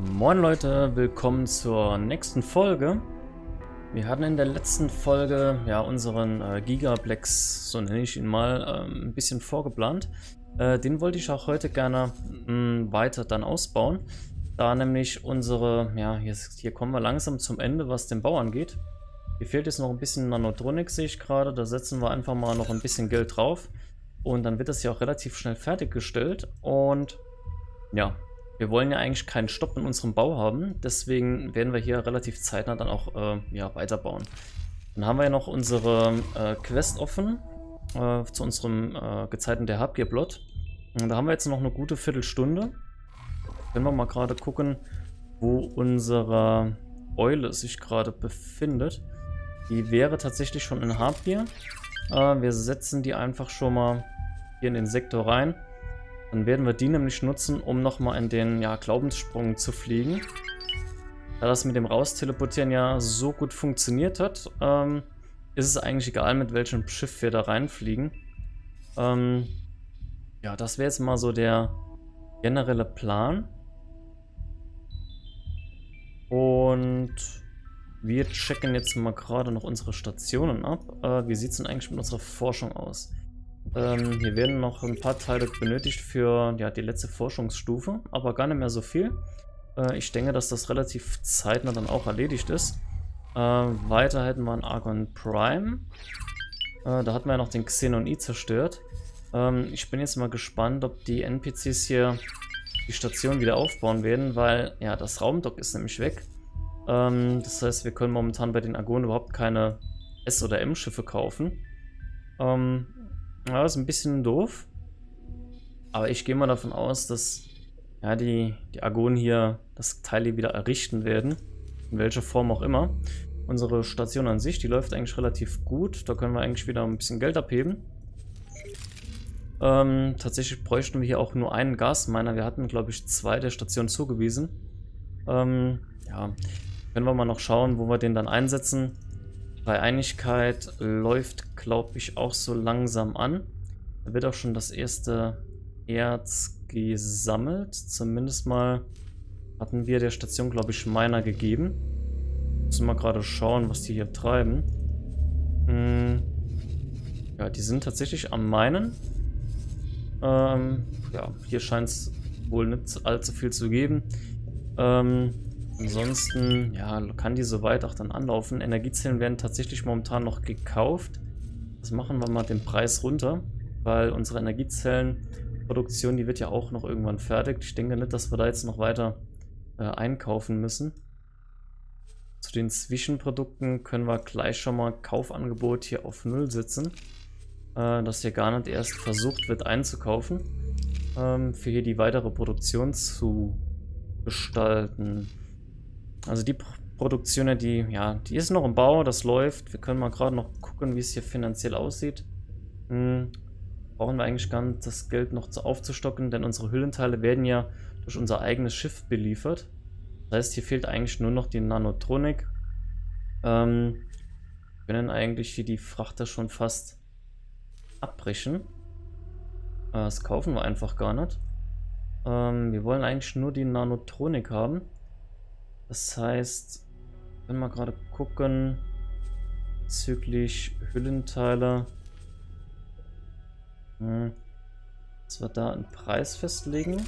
Moin Leute, willkommen zur nächsten Folge. Wir hatten in der letzten Folge ja unseren äh, Gigaplex, so nenne ich ihn mal, äh, ein bisschen vorgeplant. Äh, den wollte ich auch heute gerne mh, mm, weiter dann ausbauen, da nämlich unsere, ja, hier, hier kommen wir langsam zum Ende, was den Bau angeht. Hier fehlt jetzt noch ein bisschen Nanotronik, sehe ich gerade, da setzen wir einfach mal noch ein bisschen Geld drauf. Und dann wird das ja auch relativ schnell fertiggestellt und ja, wir wollen ja eigentlich keinen Stopp in unserem Bau haben, deswegen werden wir hier relativ zeitnah dann auch äh, ja, weiterbauen. Dann haben wir ja noch unsere äh, Quest offen äh, zu unserem äh, Gezeiten der Habgier-Blot. Da haben wir jetzt noch eine gute Viertelstunde. Können wir mal gerade gucken, wo unsere Eule sich gerade befindet. Die wäre tatsächlich schon in Habgier. Äh, wir setzen die einfach schon mal hier in den Sektor rein. Dann werden wir die nämlich nutzen, um nochmal in den ja, Glaubenssprung zu fliegen. Da das mit dem Rausteleportieren ja so gut funktioniert hat, ähm, ist es eigentlich egal, mit welchem Schiff wir da reinfliegen. Ähm, ja, das wäre jetzt mal so der generelle Plan. Und wir checken jetzt mal gerade noch unsere Stationen ab. Äh, wie sieht es denn eigentlich mit unserer Forschung aus? Ähm, hier werden noch ein paar Teile benötigt für ja, die letzte Forschungsstufe, aber gar nicht mehr so viel. Äh, ich denke, dass das relativ zeitnah dann auch erledigt ist. Äh, weiter hätten wir einen Argon Prime. Äh, da hatten wir ja noch den Xenon I zerstört. Ähm, ich bin jetzt mal gespannt, ob die NPCs hier die Station wieder aufbauen werden, weil ja, das Raumdock ist nämlich weg. Ähm, das heißt, wir können momentan bei den Argonen überhaupt keine S- oder M-Schiffe kaufen. Ähm, ja, ist ein bisschen doof. Aber ich gehe mal davon aus, dass ja, die, die Argonen hier das Teil hier wieder errichten werden. In welcher Form auch immer. Unsere Station an sich, die läuft eigentlich relativ gut. Da können wir eigentlich wieder ein bisschen Geld abheben. Ähm, tatsächlich bräuchten wir hier auch nur einen Gasminer. Wir hatten, glaube ich, zwei der Stationen zugewiesen. Ähm, ja, können wir mal noch schauen, wo wir den dann einsetzen. Bei Einigkeit läuft, glaube ich, auch so langsam an. Da wird auch schon das erste Erz gesammelt. Zumindest mal hatten wir der Station, glaube ich, Miner gegeben. Müssen wir gerade schauen, was die hier treiben. Hm. Ja, die sind tatsächlich am Minen. Ähm, ja, hier scheint es wohl nicht allzu viel zu geben. Ähm, Ansonsten, ja, kann die soweit auch dann anlaufen. Energiezellen werden tatsächlich momentan noch gekauft. Das machen wir mal den Preis runter, weil unsere Energiezellenproduktion, die wird ja auch noch irgendwann fertig. Ich denke nicht, dass wir da jetzt noch weiter äh, einkaufen müssen. Zu den Zwischenprodukten können wir gleich schon mal Kaufangebot hier auf Null setzen. Äh, dass hier gar nicht erst versucht wird einzukaufen. Ähm, für hier die weitere Produktion zu gestalten. Also die Produktion, die, ja, die ist noch im Bau, das läuft. Wir können mal gerade noch gucken, wie es hier finanziell aussieht. Hm, brauchen wir eigentlich gar nicht das Geld noch zu aufzustocken, denn unsere Hüllenteile werden ja durch unser eigenes Schiff beliefert. Das heißt, hier fehlt eigentlich nur noch die Nanotronik. Ähm, wir können eigentlich hier die Frachter schon fast abbrechen. Äh, das kaufen wir einfach gar nicht. Ähm, wir wollen eigentlich nur die Nanotronik haben. Das heißt, wenn wir gerade gucken, bezüglich Hüllenteile, hm, dass wir da einen Preis festlegen,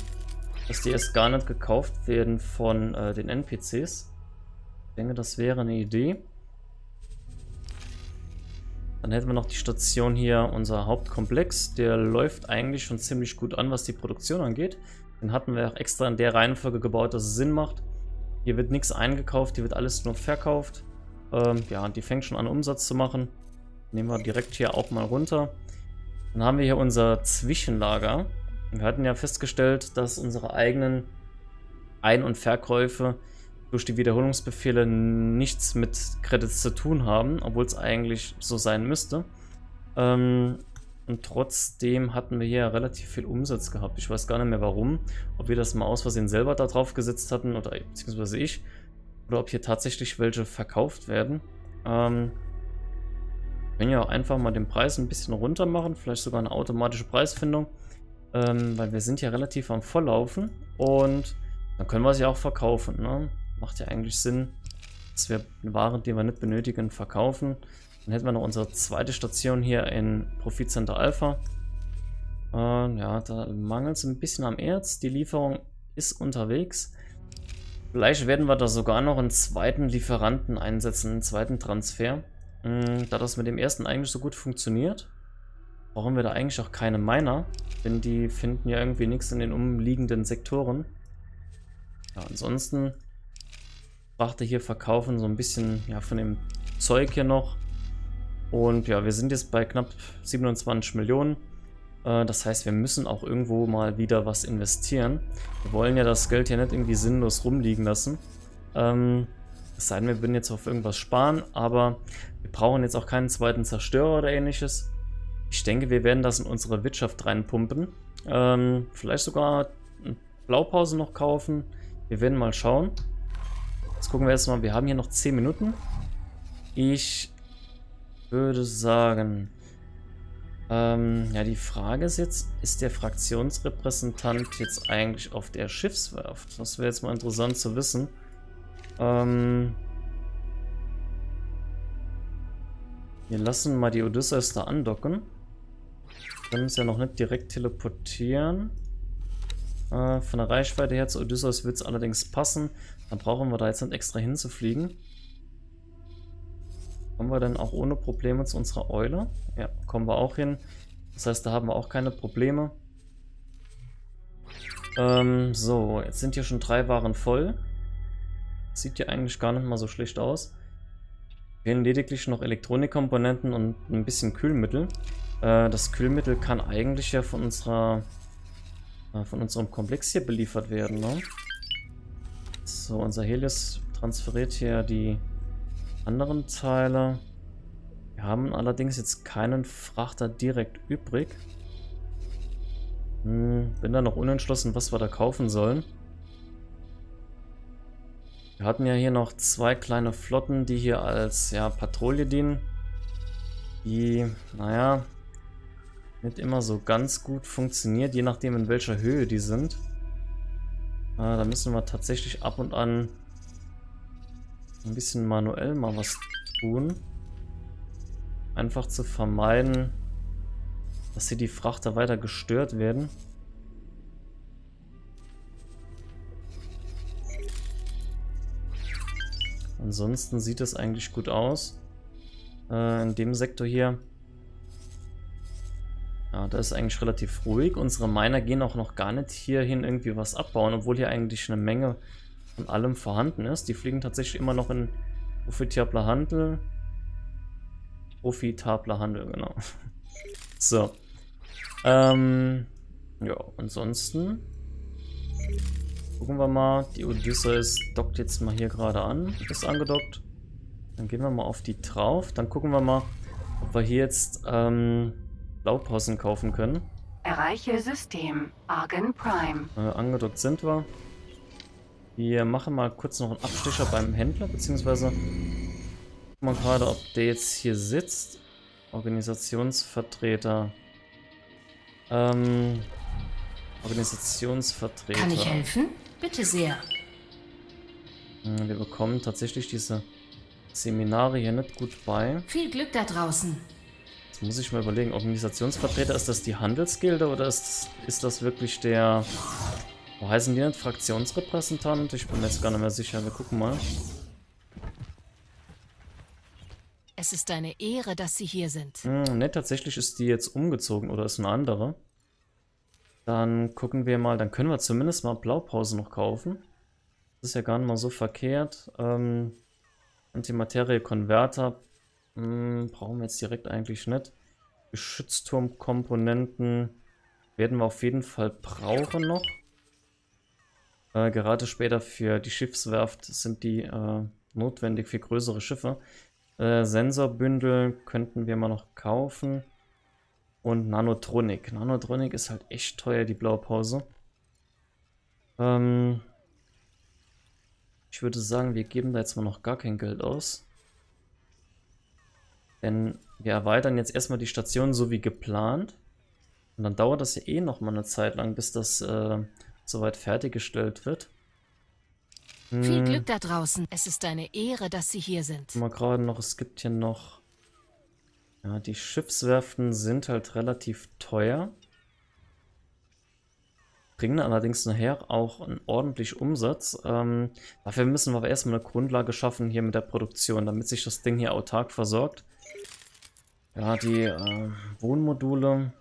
dass die erst gar nicht gekauft werden von äh, den NPCs. Ich denke, das wäre eine Idee. Dann hätten wir noch die Station hier, unser Hauptkomplex. Der läuft eigentlich schon ziemlich gut an, was die Produktion angeht. Den hatten wir auch extra in der Reihenfolge gebaut, dass es Sinn macht. Hier wird nichts eingekauft, hier wird alles nur verkauft. Ähm, ja, die fängt schon an Umsatz zu machen. Nehmen wir direkt hier auch mal runter. Dann haben wir hier unser Zwischenlager. Wir hatten ja festgestellt, dass unsere eigenen Ein- und Verkäufe durch die Wiederholungsbefehle nichts mit Credits zu tun haben, obwohl es eigentlich so sein müsste. Ähm, und trotzdem hatten wir hier relativ viel Umsatz gehabt. Ich weiß gar nicht mehr warum. Ob wir das mal aus Versehen selber da drauf gesetzt hatten, oder beziehungsweise ich. Oder ob hier tatsächlich welche verkauft werden. Ähm, wir können ja auch einfach mal den Preis ein bisschen runter machen. Vielleicht sogar eine automatische Preisfindung. Ähm, weil wir sind ja relativ am Volllaufen. Und Dann können wir sie auch verkaufen, ne? Macht ja eigentlich Sinn, dass wir Waren, die wir nicht benötigen, verkaufen. Dann hätten wir noch unsere zweite Station hier in Profitcenter Alpha. Äh, ja, da mangelt es ein bisschen am Erz. Die Lieferung ist unterwegs. Vielleicht werden wir da sogar noch einen zweiten Lieferanten einsetzen, einen zweiten Transfer. Mhm, da das mit dem ersten eigentlich so gut funktioniert, brauchen wir da eigentlich auch keine Miner, denn die finden ja irgendwie nichts in den umliegenden Sektoren. Ja, ansonsten Frachter hier verkaufen, so ein bisschen ja, von dem Zeug hier noch. Und ja, wir sind jetzt bei knapp 27 Millionen. Äh, das heißt, wir müssen auch irgendwo mal wieder was investieren. Wir wollen ja das Geld hier nicht irgendwie sinnlos rumliegen lassen. Ähm, es sei denn, wir würden jetzt auf irgendwas sparen, aber wir brauchen jetzt auch keinen zweiten Zerstörer oder ähnliches. Ich denke, wir werden das in unsere Wirtschaft reinpumpen. Ähm, vielleicht sogar eine Blaupause noch kaufen. Wir werden mal schauen. Jetzt gucken wir erstmal, wir haben hier noch 10 Minuten. Ich würde sagen, ähm, ja, die Frage ist jetzt, ist der Fraktionsrepräsentant jetzt eigentlich auf der Schiffswerft? Das wäre jetzt mal interessant zu wissen. Ähm, wir lassen mal die Odysseus da andocken. Wir können uns ja noch nicht direkt teleportieren. Äh, von der Reichweite her zu Odysseus wird es allerdings passen. Dann brauchen wir da jetzt nicht extra hinzufliegen. Kommen wir dann auch ohne Probleme zu unserer Eule? Ja, kommen wir auch hin. Das heißt, da haben wir auch keine Probleme. Ähm, so, jetzt sind hier schon drei Waren voll. Sieht ja eigentlich gar nicht mal so schlecht aus. Fehlen lediglich noch Elektronikkomponenten und ein bisschen Kühlmittel. Äh, das Kühlmittel kann eigentlich ja von unserer äh, von unserem Komplex hier beliefert werden, ne? So, unser Helios transferiert hier die anderen Teile. Wir haben allerdings jetzt keinen Frachter direkt übrig. Hm, bin da noch unentschlossen, was wir da kaufen sollen. Wir hatten ja hier noch zwei kleine Flotten, die hier als ja, Patrouille dienen. Die, naja, nicht immer so ganz gut funktioniert, je nachdem in welcher Höhe die sind. Äh, da müssen wir tatsächlich ab und an ein bisschen manuell mal was tun. Einfach zu vermeiden, dass hier die Frachter weiter gestört werden. Ansonsten sieht es eigentlich gut aus. Äh, in dem Sektor hier. Ja, da ist eigentlich relativ ruhig. Unsere Miner gehen auch noch gar nicht hierhin irgendwie was abbauen, obwohl hier eigentlich eine Menge von allem vorhanden ist. Die fliegen tatsächlich immer noch in profitabler Handel. Profitabler Handel, genau. so. Ähm, ja, ansonsten gucken wir mal. Die Odysseus dockt jetzt mal hier gerade an. Ist angedockt. Dann gehen wir mal auf die drauf. Dann gucken wir mal, ob wir hier jetzt ähm, Blaupausen kaufen können. Erreiche System Argon Prime. Äh, angedockt sind wir. Wir machen mal kurz noch einen Abstecher beim Händler, beziehungsweise gucken wir gerade, ob der jetzt hier sitzt. Organisationsvertreter. Ähm, Organisationsvertreter. Kann ich helfen? Bitte sehr. Hm, wir bekommen tatsächlich diese Seminare hier nicht gut bei. Viel Glück da draußen. Jetzt muss ich mal überlegen, Organisationsvertreter, ist das die Handelsgilde oder ist, ist das wirklich der wo heißen die nicht? Fraktionsrepräsentant? Ich bin mir jetzt gar nicht mehr sicher. Wir gucken mal. Es ist eine Ehre, dass Sie hier sind. Hm, ne, tatsächlich ist die jetzt umgezogen oder ist eine andere. Dann gucken wir mal, dann können wir zumindest mal Blaupause noch kaufen. Das ist ja gar nicht mal so verkehrt. Ähm, Antimaterie-Konverter hm, brauchen wir jetzt direkt eigentlich nicht. Geschützturmkomponenten werden wir auf jeden Fall brauchen noch. Äh, gerade später für die Schiffswerft sind die äh, notwendig für größere Schiffe. Äh, Sensorbündel könnten wir mal noch kaufen. Und Nanotronik. Nanotronik ist halt echt teuer, die Blaupause. Ähm, ich würde sagen, wir geben da jetzt mal noch gar kein Geld aus. Denn wir erweitern jetzt erstmal die Station so wie geplant. Und dann dauert das ja eh noch mal eine Zeit lang, bis das äh, soweit fertiggestellt wird. Hm. Viel Glück da draußen. Es ist eine Ehre, dass Sie hier sind. Mal gerade noch, es gibt hier noch... Ja, die Schiffswerften sind halt relativ teuer. Bringen allerdings nachher auch einen ordentlichen Umsatz. Ähm, dafür müssen wir aber erstmal eine Grundlage schaffen hier mit der Produktion, damit sich das Ding hier autark versorgt. Ja, die äh, Wohnmodule,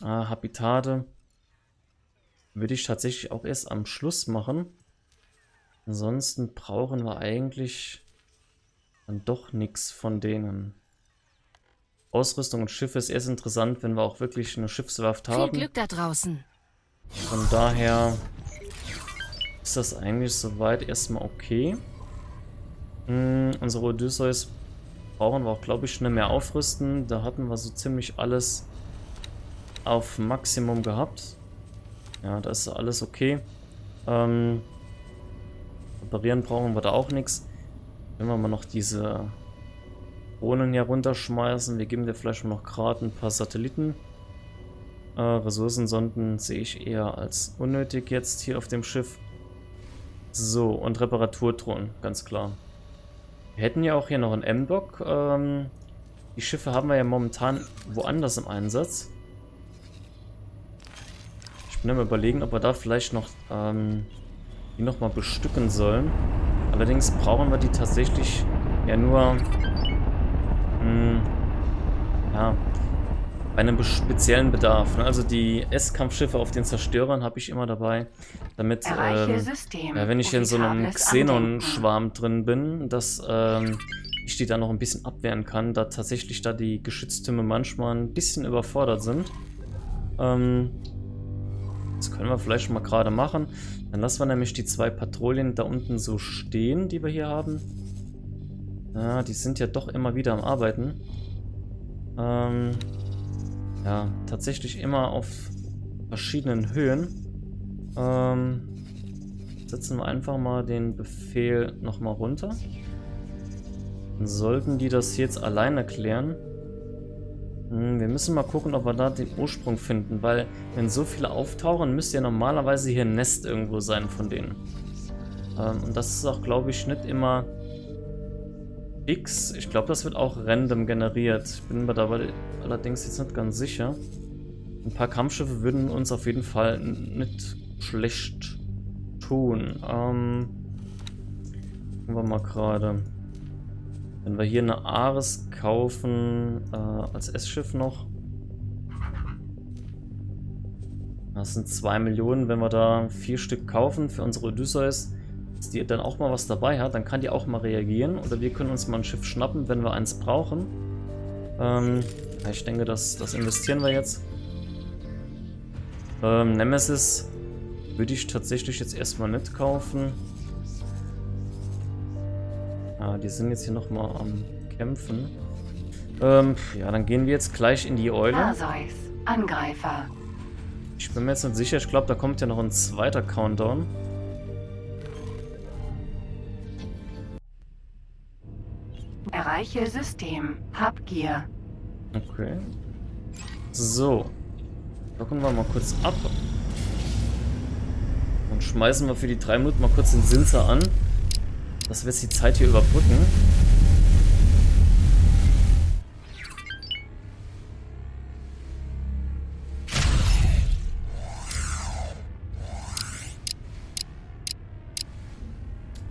äh, Habitate würde ich tatsächlich auch erst am Schluss machen. Ansonsten brauchen wir eigentlich dann doch nichts von denen. Ausrüstung und Schiffe ist erst interessant, wenn wir auch wirklich eine Schiffswerft haben. Viel Glück da draußen. Von daher ist das eigentlich soweit erstmal okay. Hm, unsere Odysseus brauchen wir auch, glaube ich, nicht mehr aufrüsten. Da hatten wir so ziemlich alles auf Maximum gehabt. Ja, da ist alles okay. Ähm, reparieren brauchen wir da auch nichts. Wenn wir mal noch diese Drohnen hier runterschmeißen. Wir geben dir vielleicht noch gerade ein paar Satelliten. Äh, Ressourcensonden sehe ich eher als unnötig jetzt hier auf dem Schiff. So, und Reparaturdrohnen, ganz klar. Wir hätten ja auch hier noch einen M-Dock. Ähm, die Schiffe haben wir ja momentan woanders im Einsatz. Bin am überlegen, ob wir da vielleicht noch ähm, die nochmal bestücken sollen. Allerdings brauchen wir die tatsächlich ja nur mh, hm, ja, bei einem speziellen Bedarf. Ne? Also die S-Kampfschiffe auf den Zerstörern habe ich immer dabei, damit, ähm, ja, wenn ich in so einem Xenon-Schwarm drin bin, dass ähm, ich die dann noch ein bisschen abwehren kann, da tatsächlich da die Geschütztürme manchmal ein bisschen überfordert sind. Ähm, das können wir vielleicht mal gerade machen. Dann lassen wir nämlich die zwei Patrouillen da unten so stehen, die wir hier haben. Ja, die sind ja doch immer wieder am Arbeiten. Ähm, ja, tatsächlich immer auf verschiedenen Höhen. Ähm, setzen wir einfach mal den Befehl nochmal runter. Dann sollten die das jetzt alleine klären. Hm, wir müssen mal gucken, ob wir da den Ursprung finden, weil wenn so viele auftauchen, müsste ja normalerweise hier ein Nest irgendwo sein von denen. Ähm, und das ist auch, glaube ich, nicht immer X. Ich glaube, das wird auch random generiert. Ich bin mir dabei allerdings jetzt nicht ganz sicher. Ein paar Kampfschiffe würden uns auf jeden Fall nicht schlecht tun. Ähm, gucken wir mal gerade. Wenn wir hier eine Ares kaufen, äh, als S-Schiff noch. Das sind 2 Millionen. Wenn wir da vier Stück kaufen für unsere Odysseus, dass die dann auch mal was dabei hat, dann kann die auch mal reagieren. Oder wir können uns mal ein Schiff schnappen, wenn wir eins brauchen. Ähm, ich denke, das, das investieren wir jetzt. Ähm, Nemesis würde ich tatsächlich jetzt erstmal nicht kaufen. Ah, die sind jetzt hier nochmal am Kämpfen. Ähm, ja, dann gehen wir jetzt gleich in die Eule. Angreifer. Ich bin mir jetzt nicht sicher. Ich glaube, da kommt ja noch ein zweiter Countdown. Erreiche System. Habgier. Okay. So. Locken wir mal kurz ab. Und schmeißen wir für die drei Minuten mal kurz den Sinzer an. Dass wir jetzt die Zeit hier überbrücken.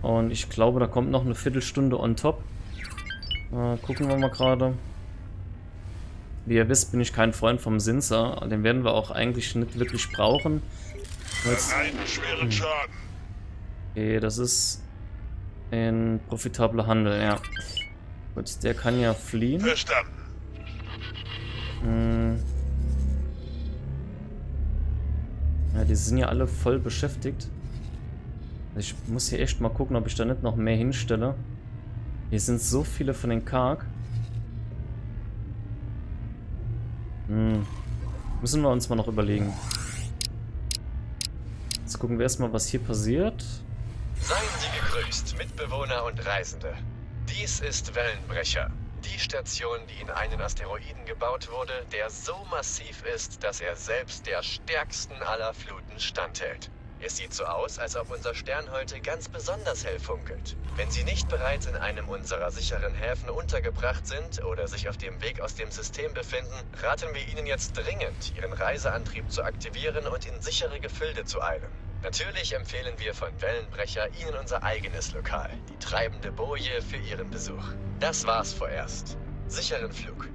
Und ich glaube, da kommt noch eine Viertelstunde on top. Äh, gucken wir mal gerade. Wie ihr wisst, bin ich kein Freund vom Sinser. Den werden wir auch eigentlich nicht wirklich brauchen. Jetzt, schweren Schaden. Okay, das ist ein profitabler Handel, ja. Gut, der kann ja fliehen. Verstanden. Hm. Ja, die sind ja alle voll beschäftigt. Ich muss hier echt mal gucken, ob ich da nicht noch mehr hinstelle. Hier sind so viele von den Karg. Hm. Müssen wir uns mal noch überlegen. Jetzt gucken wir erstmal, was hier passiert. Mitbewohner und Reisende. Dies ist Wellenbrecher. Die Station, die in einen Asteroiden gebaut wurde, der so massiv ist, dass er selbst der stärksten aller Fluten standhält. Es sieht so aus, als ob unser Stern heute ganz besonders hell funkelt. Wenn Sie nicht bereits in einem unserer sicheren Häfen untergebracht sind oder sich auf dem Weg aus dem System befinden, raten wir Ihnen jetzt dringend, Ihren Reiseantrieb zu aktivieren und in sichere Gefilde zu eilen. Natürlich empfehlen wir von Wellenbrecher Ihnen unser eigenes Lokal, die treibende Boje für Ihren Besuch. Das war's vorerst. Sicheren Flug.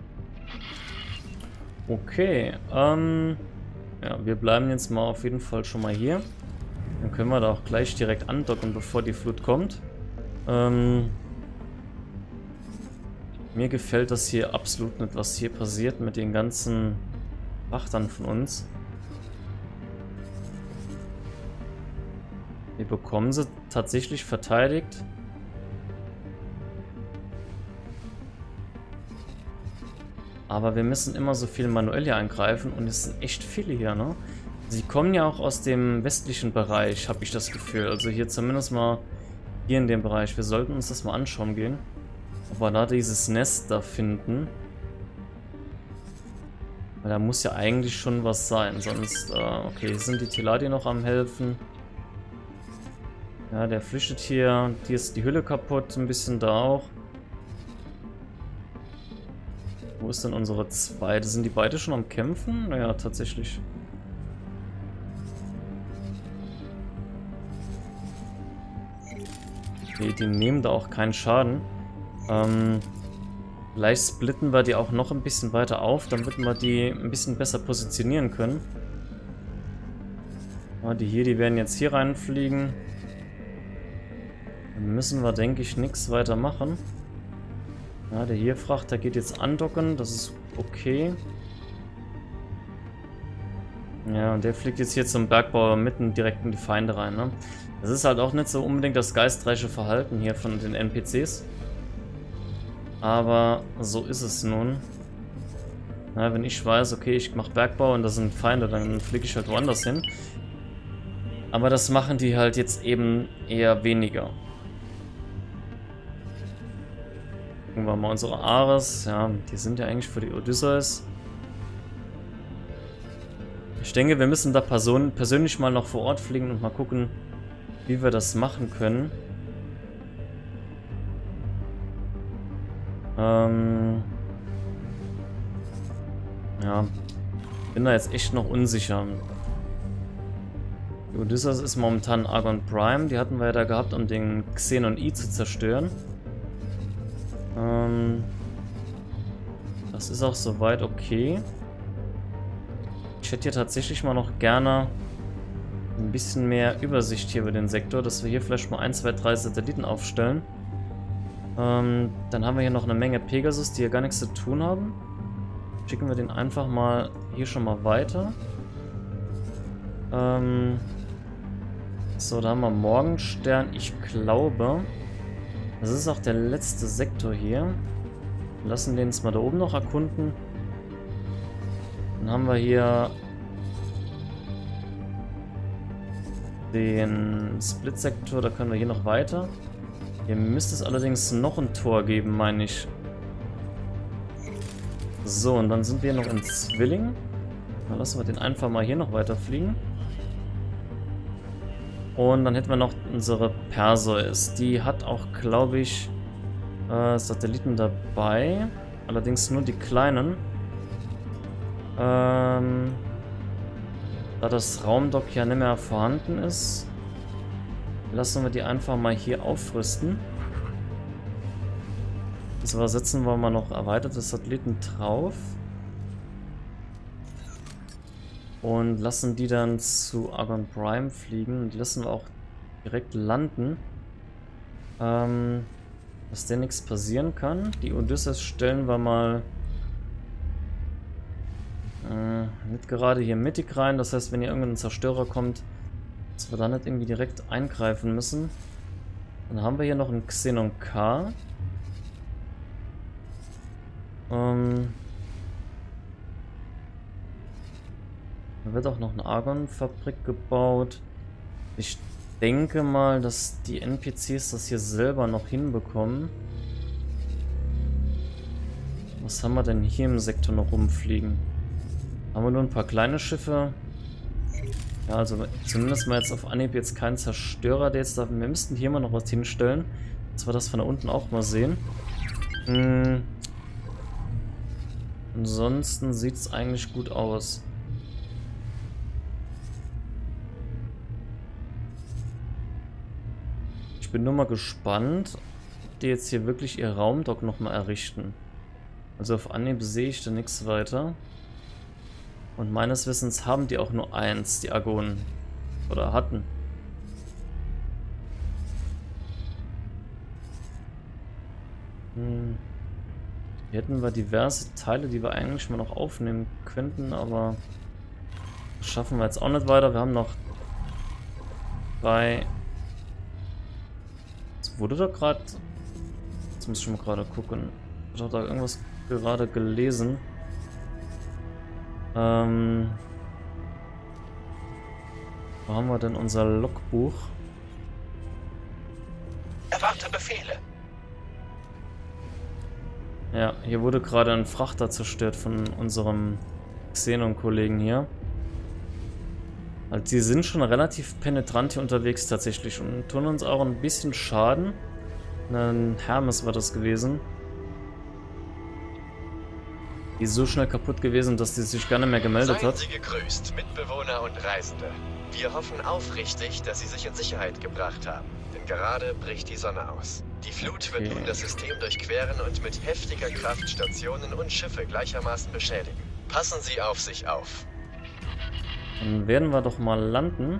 Okay, ähm... Ja, wir bleiben jetzt mal auf jeden Fall schon mal hier. Dann können wir da auch gleich direkt andocken, bevor die Flut kommt. Ähm, mir gefällt das hier absolut nicht, was hier passiert mit den ganzen Wachtern von uns. Wir bekommen sie tatsächlich verteidigt. Aber wir müssen immer so viel manuell hier eingreifen und es sind echt viele hier, ne? Sie kommen ja auch aus dem westlichen Bereich, habe ich das Gefühl. Also hier zumindest mal hier in dem Bereich. Wir sollten uns das mal anschauen gehen. Ob wir da dieses Nest da finden. Weil da muss ja eigentlich schon was sein. Sonst, äh, okay, hier sind die Teladi noch am helfen. Ja, der flüchtet hier. Hier ist die Hülle kaputt, ein bisschen da auch. Wo ist denn unsere zweite? Sind die beide schon am Kämpfen? Naja, tatsächlich. Okay, die nehmen da auch keinen Schaden. Ähm, vielleicht splitten wir die auch noch ein bisschen weiter auf, damit wir die ein bisschen besser positionieren können. Ja, die hier, die werden jetzt hier reinfliegen. Dann müssen wir, denke ich, nichts weiter machen. Ja, der hier Frachter geht jetzt andocken, das ist okay. Ja, und der fliegt jetzt hier zum Bergbauer mitten direkt in die Feinde rein, ne? Das ist halt auch nicht so unbedingt das geistreiche Verhalten hier von den NPCs. Aber so ist es nun. Na, wenn ich weiß, okay, ich mache Bergbau und das sind Feinde, dann fliege ich halt woanders hin. Aber das machen die halt jetzt eben eher weniger. Gucken wir mal unsere Ares. Ja, die sind ja eigentlich für die Odysseus. Ich denke, wir müssen da Person persönlich mal noch vor Ort fliegen und mal gucken, wie wir das machen können. Ähm ja, bin da jetzt echt noch unsicher. Odysseus ist momentan Argon Prime. Die hatten wir ja da gehabt, um den Xenon I zu zerstören. Ähm das ist auch soweit okay. Ich hätte hier tatsächlich mal noch gerne ein bisschen mehr Übersicht hier über den Sektor, dass wir hier vielleicht mal 1, 2, 3 Satelliten aufstellen. Ähm, dann haben wir hier noch eine Menge Pegasus, die hier gar nichts zu tun haben. Schicken wir den einfach mal hier schon mal weiter. Ähm, so, da haben wir Morgenstern. Ich glaube, das ist auch der letzte Sektor hier. Wir lassen den jetzt mal da oben noch erkunden. Dann haben wir hier den Split-Sektor, da können wir hier noch weiter. Hier müsste es allerdings noch ein Tor geben, meine ich. So, und dann sind wir noch in Zwilling. Dann lassen wir den einfach mal hier noch weiterfliegen. Und dann hätten wir noch unsere Perseus. Die hat auch, glaube ich, äh, Satelliten dabei. Allerdings nur die kleinen. Ähm... Da das Raumdock ja nicht mehr vorhanden ist, lassen wir die einfach mal hier aufrüsten. So, setzen wir mal noch erweiterte Satelliten drauf. Und lassen die dann zu Argon Prime fliegen. Und die lassen wir auch direkt landen. Ähm, dass der nichts passieren kann. Die Odysseus stellen wir mal äh, nicht gerade hier mittig rein, das heißt, wenn hier irgendein Zerstörer kommt, dass wir da nicht irgendwie direkt eingreifen müssen. Dann haben wir hier noch einen Xenon K. Ähm, da wird auch noch eine Argon-Fabrik gebaut. Ich denke mal, dass die NPCs das hier selber noch hinbekommen. Was haben wir denn hier im Sektor noch rumfliegen? Haben wir nur ein paar kleine Schiffe. Ja, also zumindest mal jetzt auf Anhieb jetzt kein Zerstörer, der jetzt da... Wir müssten hier mal noch was hinstellen, dass wir das von da unten auch mal sehen. Hm. Ansonsten sieht es eigentlich gut aus. Ich bin nur mal gespannt, ob die jetzt hier wirklich ihr Raumdock nochmal errichten. Also auf Anhieb sehe ich da nichts weiter. Und meines Wissens haben die auch nur eins, die Agonen. Oder hatten. Hm. Hier hätten wir diverse Teile, die wir eigentlich mal noch aufnehmen könnten, aber das schaffen wir jetzt auch nicht weiter. Wir haben noch drei... Jetzt wurde da gerade... Jetzt muss ich mal gerade gucken. Ich habe da irgendwas gerade gelesen. Ähm... Wo haben wir denn unser Logbuch? Erwarte Befehle. Ja, hier wurde gerade ein Frachter zerstört von unserem Xenon-Kollegen hier. Also die sind schon relativ penetrant hier unterwegs tatsächlich und tun uns auch ein bisschen Schaden. Ein Hermes war das gewesen. Die ist so schnell kaputt gewesen, dass die sich gar nicht mehr gemeldet Seien hat. Sie gegrüßt, Mitbewohner und Reisende. Wir hoffen aufrichtig, dass Sie sich in Sicherheit gebracht haben. Denn gerade bricht die Sonne aus. Die Flut wird Okay. nun das System durchqueren und mit heftiger Kraft Stationen und Schiffe gleichermaßen beschädigen. Passen Sie auf sich auf. Dann werden wir doch mal landen.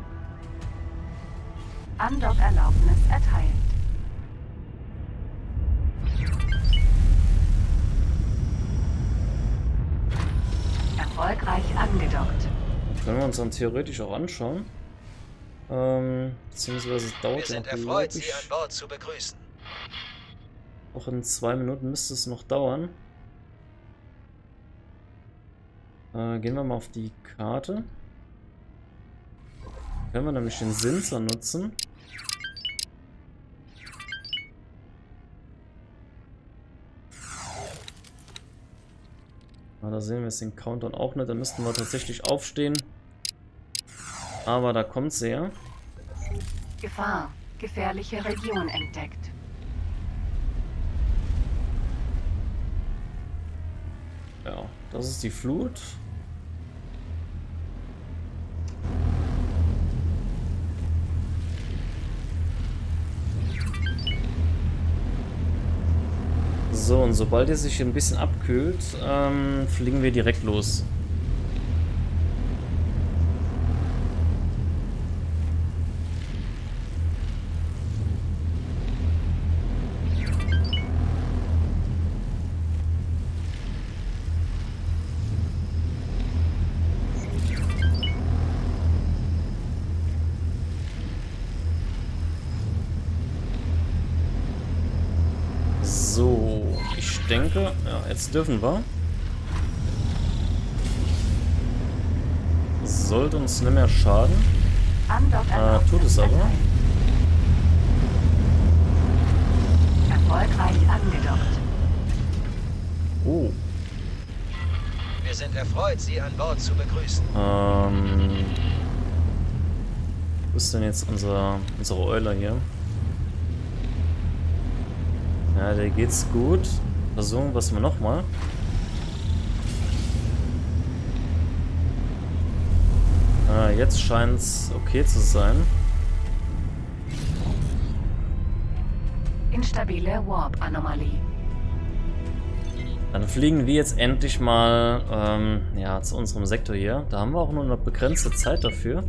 Andockerlaubnis erteilt. Erfolgreich angedockt. Können wir uns dann theoretisch auch anschauen. Ähm, beziehungsweise es Wir dauert ja sind noch, erfreut, Sie an Bord zu begrüßen. auch in zwei Minuten müsste es noch dauern. Äh, gehen wir mal auf die Karte. Können wir nämlich den Sensor nutzen. Da sehen wir jetzt den Countdown auch nicht. Da müssten wir tatsächlich aufstehen. Aber da kommt sie ja. Gefahr. Gefährliche Region entdeckt. Ja, das ist die Flut. So, und sobald er sich ein bisschen abkühlt, ähm, fliegen wir direkt los. Jetzt dürfen wir. Sollte uns nicht mehr schaden. Äh, tut es aber. Erfolgreich angedockt. Oh, Wir sind erfreut, Sie an Bord zu begrüßen. ähm. Wo ist denn jetzt unser, unsere Euler hier? Ja, der geht's gut. Versuchen wir es mal nochmal. Ah, jetzt scheint's okay zu sein. Instabile Warp-Anomalie. Dann fliegen wir jetzt endlich mal ähm, ja, zu unserem Sektor hier. Da haben wir auch nur eine begrenzte Zeit dafür.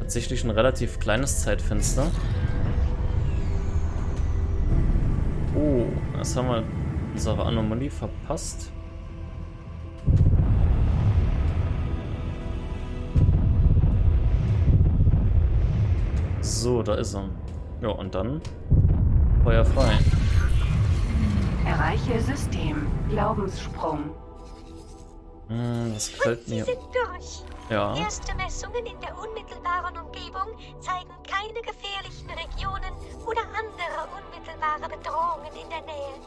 Tatsächlich ein relativ kleines Zeitfenster. Das haben wir unsere Anomalie verpasst. So, da ist er. Ja, und dann Feuer frei. Erreiche System. Glaubenssprung. Hm, das gefällt Sie mir. sind durch. Ja. Erste Messungen in der unmittelbaren Umgebung zeigen keine gefährlichen Regionen oder andere unmittelbare Bedrohungen in der Nähe.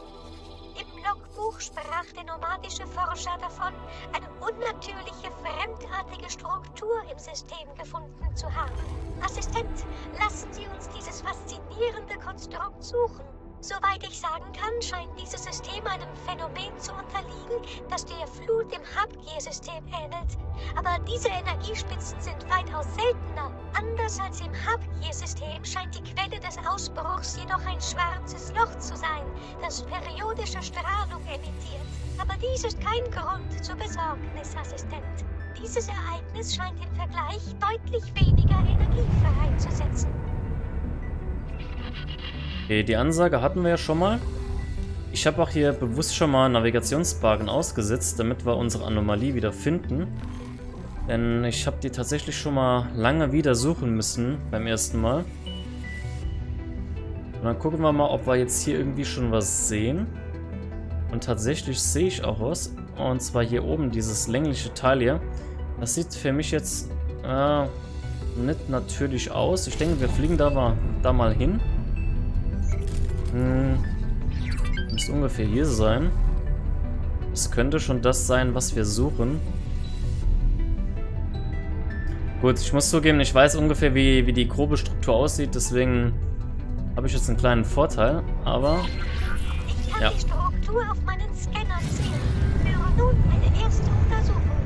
Im Logbuch sprach der nomadische Forscher davon, eine unnatürliche, fremdartige Struktur im System gefunden zu haben. Assistent, lassen Sie uns dieses faszinierende Konstrukt suchen. Soweit ich sagen kann, scheint dieses System einem Phänomen zu unterliegen, das der Flut im Hubgear-System ähnelt. Aber diese Energiespitzen sind weitaus seltener. Anders als im Hubgear-System scheint die Quelle des Ausbruchs jedoch ein schwarzes Loch zu sein, das periodische Strahlung emittiert. Aber dies ist kein Grund zur Besorgnis, Assistent. Dieses Ereignis scheint im Vergleich deutlich weniger Energie freizusetzen. Okay, die Ansage hatten wir ja schon mal. Ich habe auch hier bewusst schon mal Navigationsbarren ausgesetzt, damit wir unsere Anomalie wieder finden. Denn ich habe die tatsächlich schon mal lange wieder suchen müssen beim ersten Mal. Und dann gucken wir mal, ob wir jetzt hier irgendwie schon was sehen. Und tatsächlich sehe ich auch was. Und zwar hier oben, dieses längliche Teil hier. Das sieht für mich jetzt äh, nicht natürlich aus. Ich denke, wir fliegen da mal, da mal hin. Hm, müsste ungefähr hier sein. Es könnte schon das sein, was wir suchen. Gut, ich muss zugeben, ich weiß ungefähr, wie, wie die grobe Struktur aussieht, deswegen habe ich jetzt einen kleinen Vorteil, aber... Ich kann Ja. die Struktur auf meinen Scanner sehen. Führe nun eine erste Untersuchung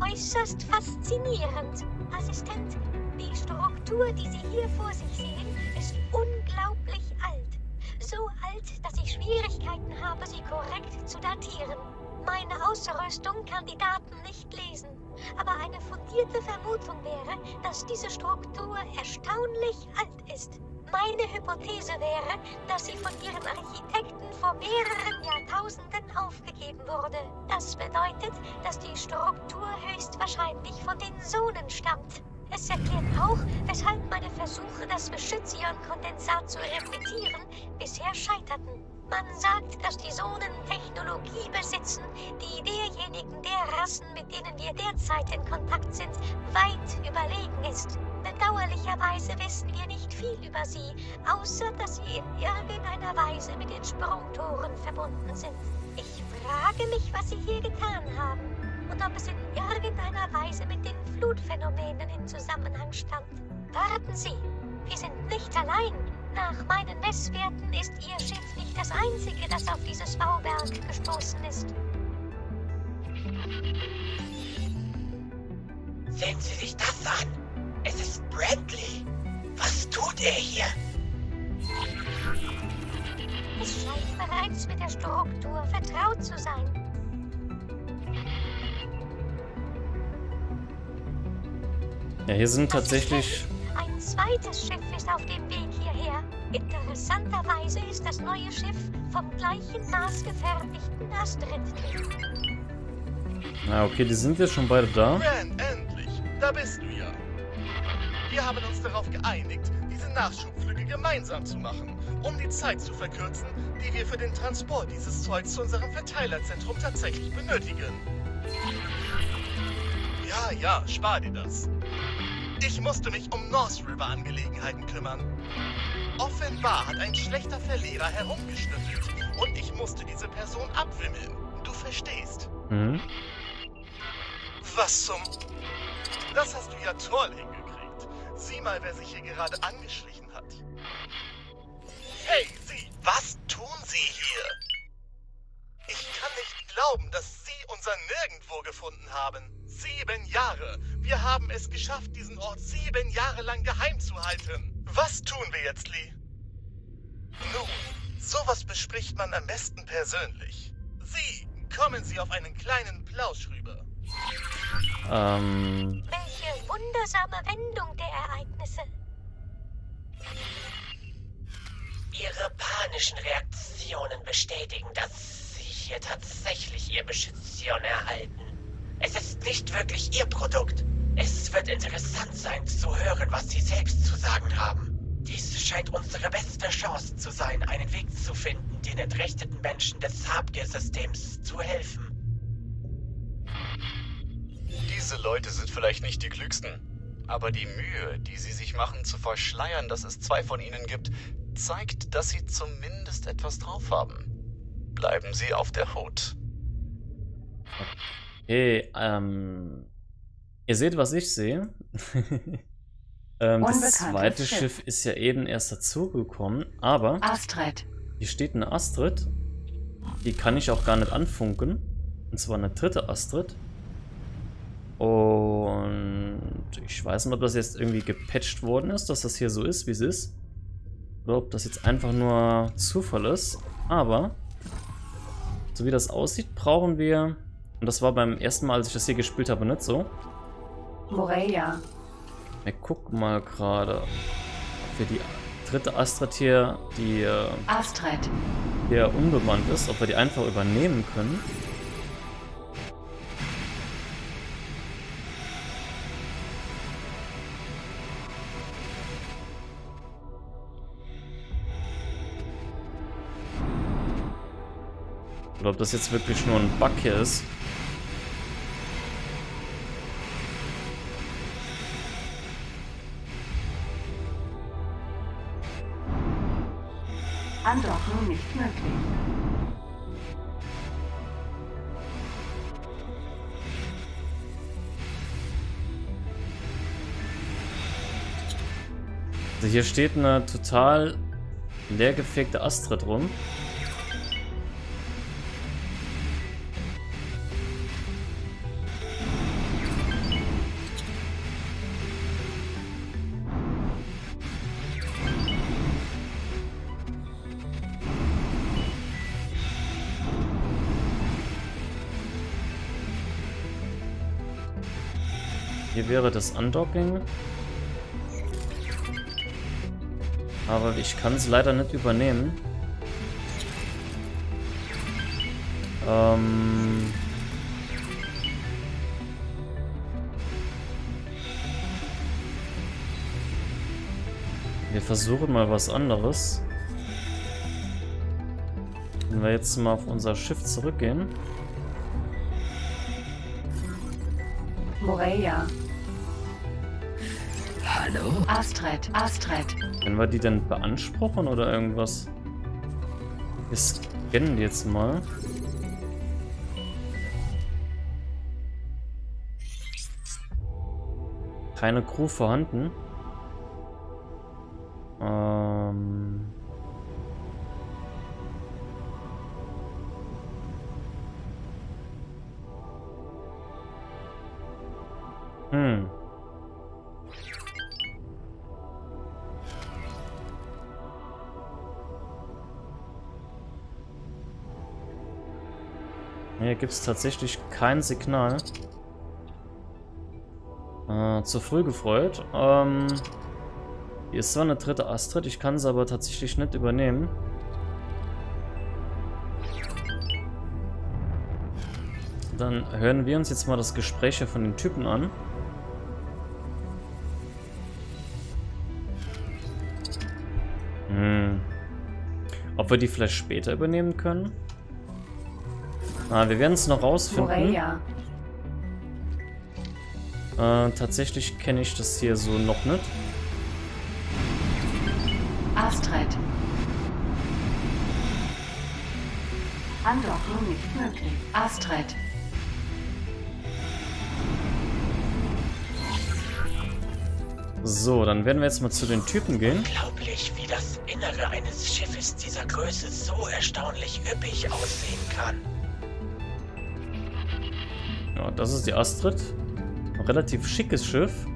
durch. Äußerst faszinierend. Assistent, die Struktur, die Sie hier vor sich sehen, ist unglaublich alt. So alt, dass ich Schwierigkeiten habe, sie korrekt zu datieren. Meine Ausrüstung kann die Daten nicht lesen. Aber eine fundierte Vermutung wäre, dass diese Struktur erstaunlich alt ist. Meine Hypothese wäre, dass sie von ihren Architekten vor mehreren Jahrtausenden aufgegeben wurde. Das bedeutet, dass die Struktur höchstwahrscheinlich von den Sohnen stammt. Es erklärt auch, weshalb meine Versuche, das Beschützion-Kondensat zu replizieren, bisher scheiterten. Man sagt, dass die Sohnen Technologie besitzen, die derjenigen der Rassen, mit denen wir derzeit in Kontakt sind, weit überlegen ist. Bedauerlicherweise wissen wir nicht viel über sie, außer dass sie in irgendeiner Weise mit den Sprungtoren verbunden sind. Ich frage mich, was sie hier getan haben und ob es in irgendeiner Weise mit den Flutphänomenen in Zusammenhang stand. Warten Sie, wir sind nicht allein. Nach meinen Messwerten ist Ihr Schiff nicht das einzige, das auf dieses Bauwerk gestoßen ist. Sehen Sie sich das an. Es ist Bradley. Was tut er hier? Es scheint bereits mit der Struktur vertraut zu sein. Ja, hier sind tatsächlich... Ein zweites Schiff ist auf dem Weg hierher. Interessanterweise ist das neue Schiff vom gleichen maßgefertigten Astrid. Na, okay, die sind jetzt schon beide da. Brand, endlich! Da bist du ja. Wir haben uns darauf geeinigt, diese Nachschubflüge gemeinsam zu machen, um die Zeit zu verkürzen, die wir für den Transport dieses Zeugs zu unserem Verteilerzentrum tatsächlich benötigen. Ja, ja, spar dir das. Ich musste mich um North River Angelegenheiten kümmern. Offenbar hat ein schlechter Verlierer herumgeschnüffelt und ich musste diese Person abwimmeln. Du verstehst. Mhm. Was zum... Das hast du ja toll hingekriegt. Sieh mal, wer sich hier gerade angeschlichen hat. Hey, Sie, was tun Sie hier? Ich kann nicht glauben, dass Sie unser Nirgendwo gefunden haben. Sieben Jahre. Wir haben es geschafft, diesen Ort sieben Jahre lang geheim zu halten. Was tun wir jetzt, Lee? Nun, sowas bespricht man am besten persönlich. Sie, kommen Sie auf einen kleinen Plausch rüber. Ähm, Welche wundersame Wendung der Ereignisse. Ihre panischen Reaktionen bestätigen, dass Sie hier tatsächlich Ihr Beschützion erhalten. Es ist nicht wirklich Ihr Produkt. Es wird interessant sein zu hören, was Sie selbst zu sagen haben. Dies scheint unsere beste Chance zu sein, einen Weg zu finden, den entrechteten Menschen des Habgear-Systems zu helfen. Diese Leute sind vielleicht nicht die klügsten, aber die Mühe, die sie sich machen zu verschleiern, dass es zwei von ihnen gibt, zeigt, dass Sie zumindest etwas drauf haben. Bleiben Sie auf der Hut. Okay, ähm. Ihr seht, was ich sehe. ähm, das zweite Schiff. Schiff ist ja eben erst dazugekommen, aber Astrid. hier steht eine Astrid. Die kann ich auch gar nicht anfunken. Und zwar eine dritte Astrid. Und ich weiß nicht, ob das jetzt irgendwie gepatcht worden ist, dass das hier so ist, wie es ist. Oder ob das jetzt einfach nur Zufall ist. Aber, so wie das aussieht, brauchen wir, und das war beim ersten Mal, als ich das hier gespielt habe, nicht so. Morelia. Wir gucken mal gerade, ob wir die dritte Astrid hier, die äh, Astrid. hier unbemannt ist, ob wir die einfach übernehmen können. Oder ob das jetzt wirklich nur ein Bug hier ist. Hier steht eine total leergefegte Astrid rum. Hier wäre das Undocking. Aber ich kann es leider nicht übernehmen. Ähm... Wir versuchen mal was anderes. Wenn wir jetzt mal auf unser Schiff zurückgehen. Morelia. Hallo? Astrid. Astrid. Können wir die denn beanspruchen oder irgendwas? Wir scannen die jetzt mal. Keine Crew vorhanden. Gibt es tatsächlich kein Signal. Äh, zu früh gefreut. Ähm, hier ist zwar eine dritte Astrid, ich kann sie aber tatsächlich nicht übernehmen. Dann hören wir uns jetzt mal das Gespräch von den Typen an. Hm. Ob wir die vielleicht später übernehmen können? Ah, wir werden es noch rausfinden. Morelia. Äh, tatsächlich kenne ich das hier so noch nicht. Astrid. Andocken nicht möglich. Astrid. So, dann werden wir jetzt mal zu den Typen gehen. Unglaublich, wie das Innere eines Schiffes dieser Größe so erstaunlich üppig aussehen kann. Ja, das ist die Astrid. Ein relativ schickes Schiff.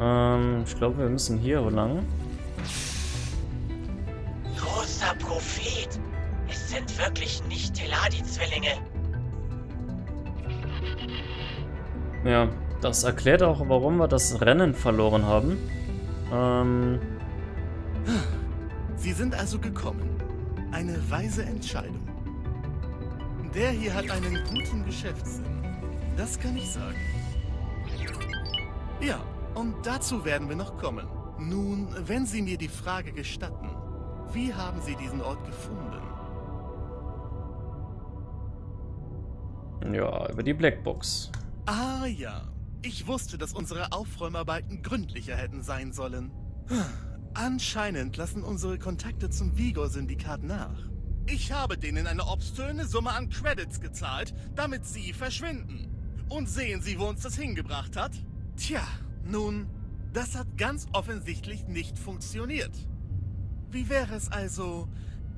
Ähm, ich glaube, wir müssen hier lang. Großer Prophet! Es sind wirklich nicht Teladi-Zwillinge. Ja, das erklärt auch, warum wir das Rennen verloren haben. Ähm, Sie sind also gekommen. Eine weise Entscheidung. Der hier hat einen guten Geschäftssinn. Das kann ich sagen. Ja, und dazu werden wir noch kommen. Nun, wenn Sie mir die Frage gestatten, wie haben Sie diesen Ort gefunden? ja, über die Blackbox. Ah ja, ich wusste, dass unsere Aufräumarbeiten gründlicher hätten sein sollen. Anscheinend lassen unsere Kontakte zum Vigor-Syndikat nach. Ich habe denen eine obszöne Summe an Credits gezahlt, damit sie verschwinden. Und sehen Sie, wo uns das hingebracht hat? Tja, nun, das hat ganz offensichtlich nicht funktioniert. Wie wäre es also,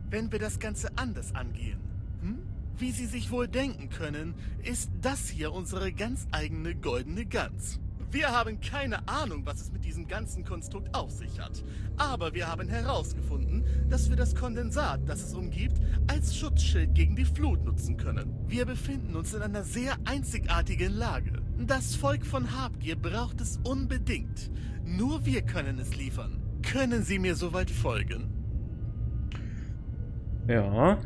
wenn wir das Ganze anders angehen? Hm? Wie Sie sich wohl denken können, ist das hier unsere ganz eigene goldene Gans. Wir haben keine Ahnung, was es mit diesem ganzen Konstrukt auf sich hat. Aber wir haben herausgefunden, dass wir das Kondensat, das es umgibt, als Schutzschild gegen die Flut nutzen können. Wir befinden uns in einer sehr einzigartigen Lage. Das Volk von Habgier braucht es unbedingt. Nur wir können es liefern. Können Sie mir soweit folgen? Ja.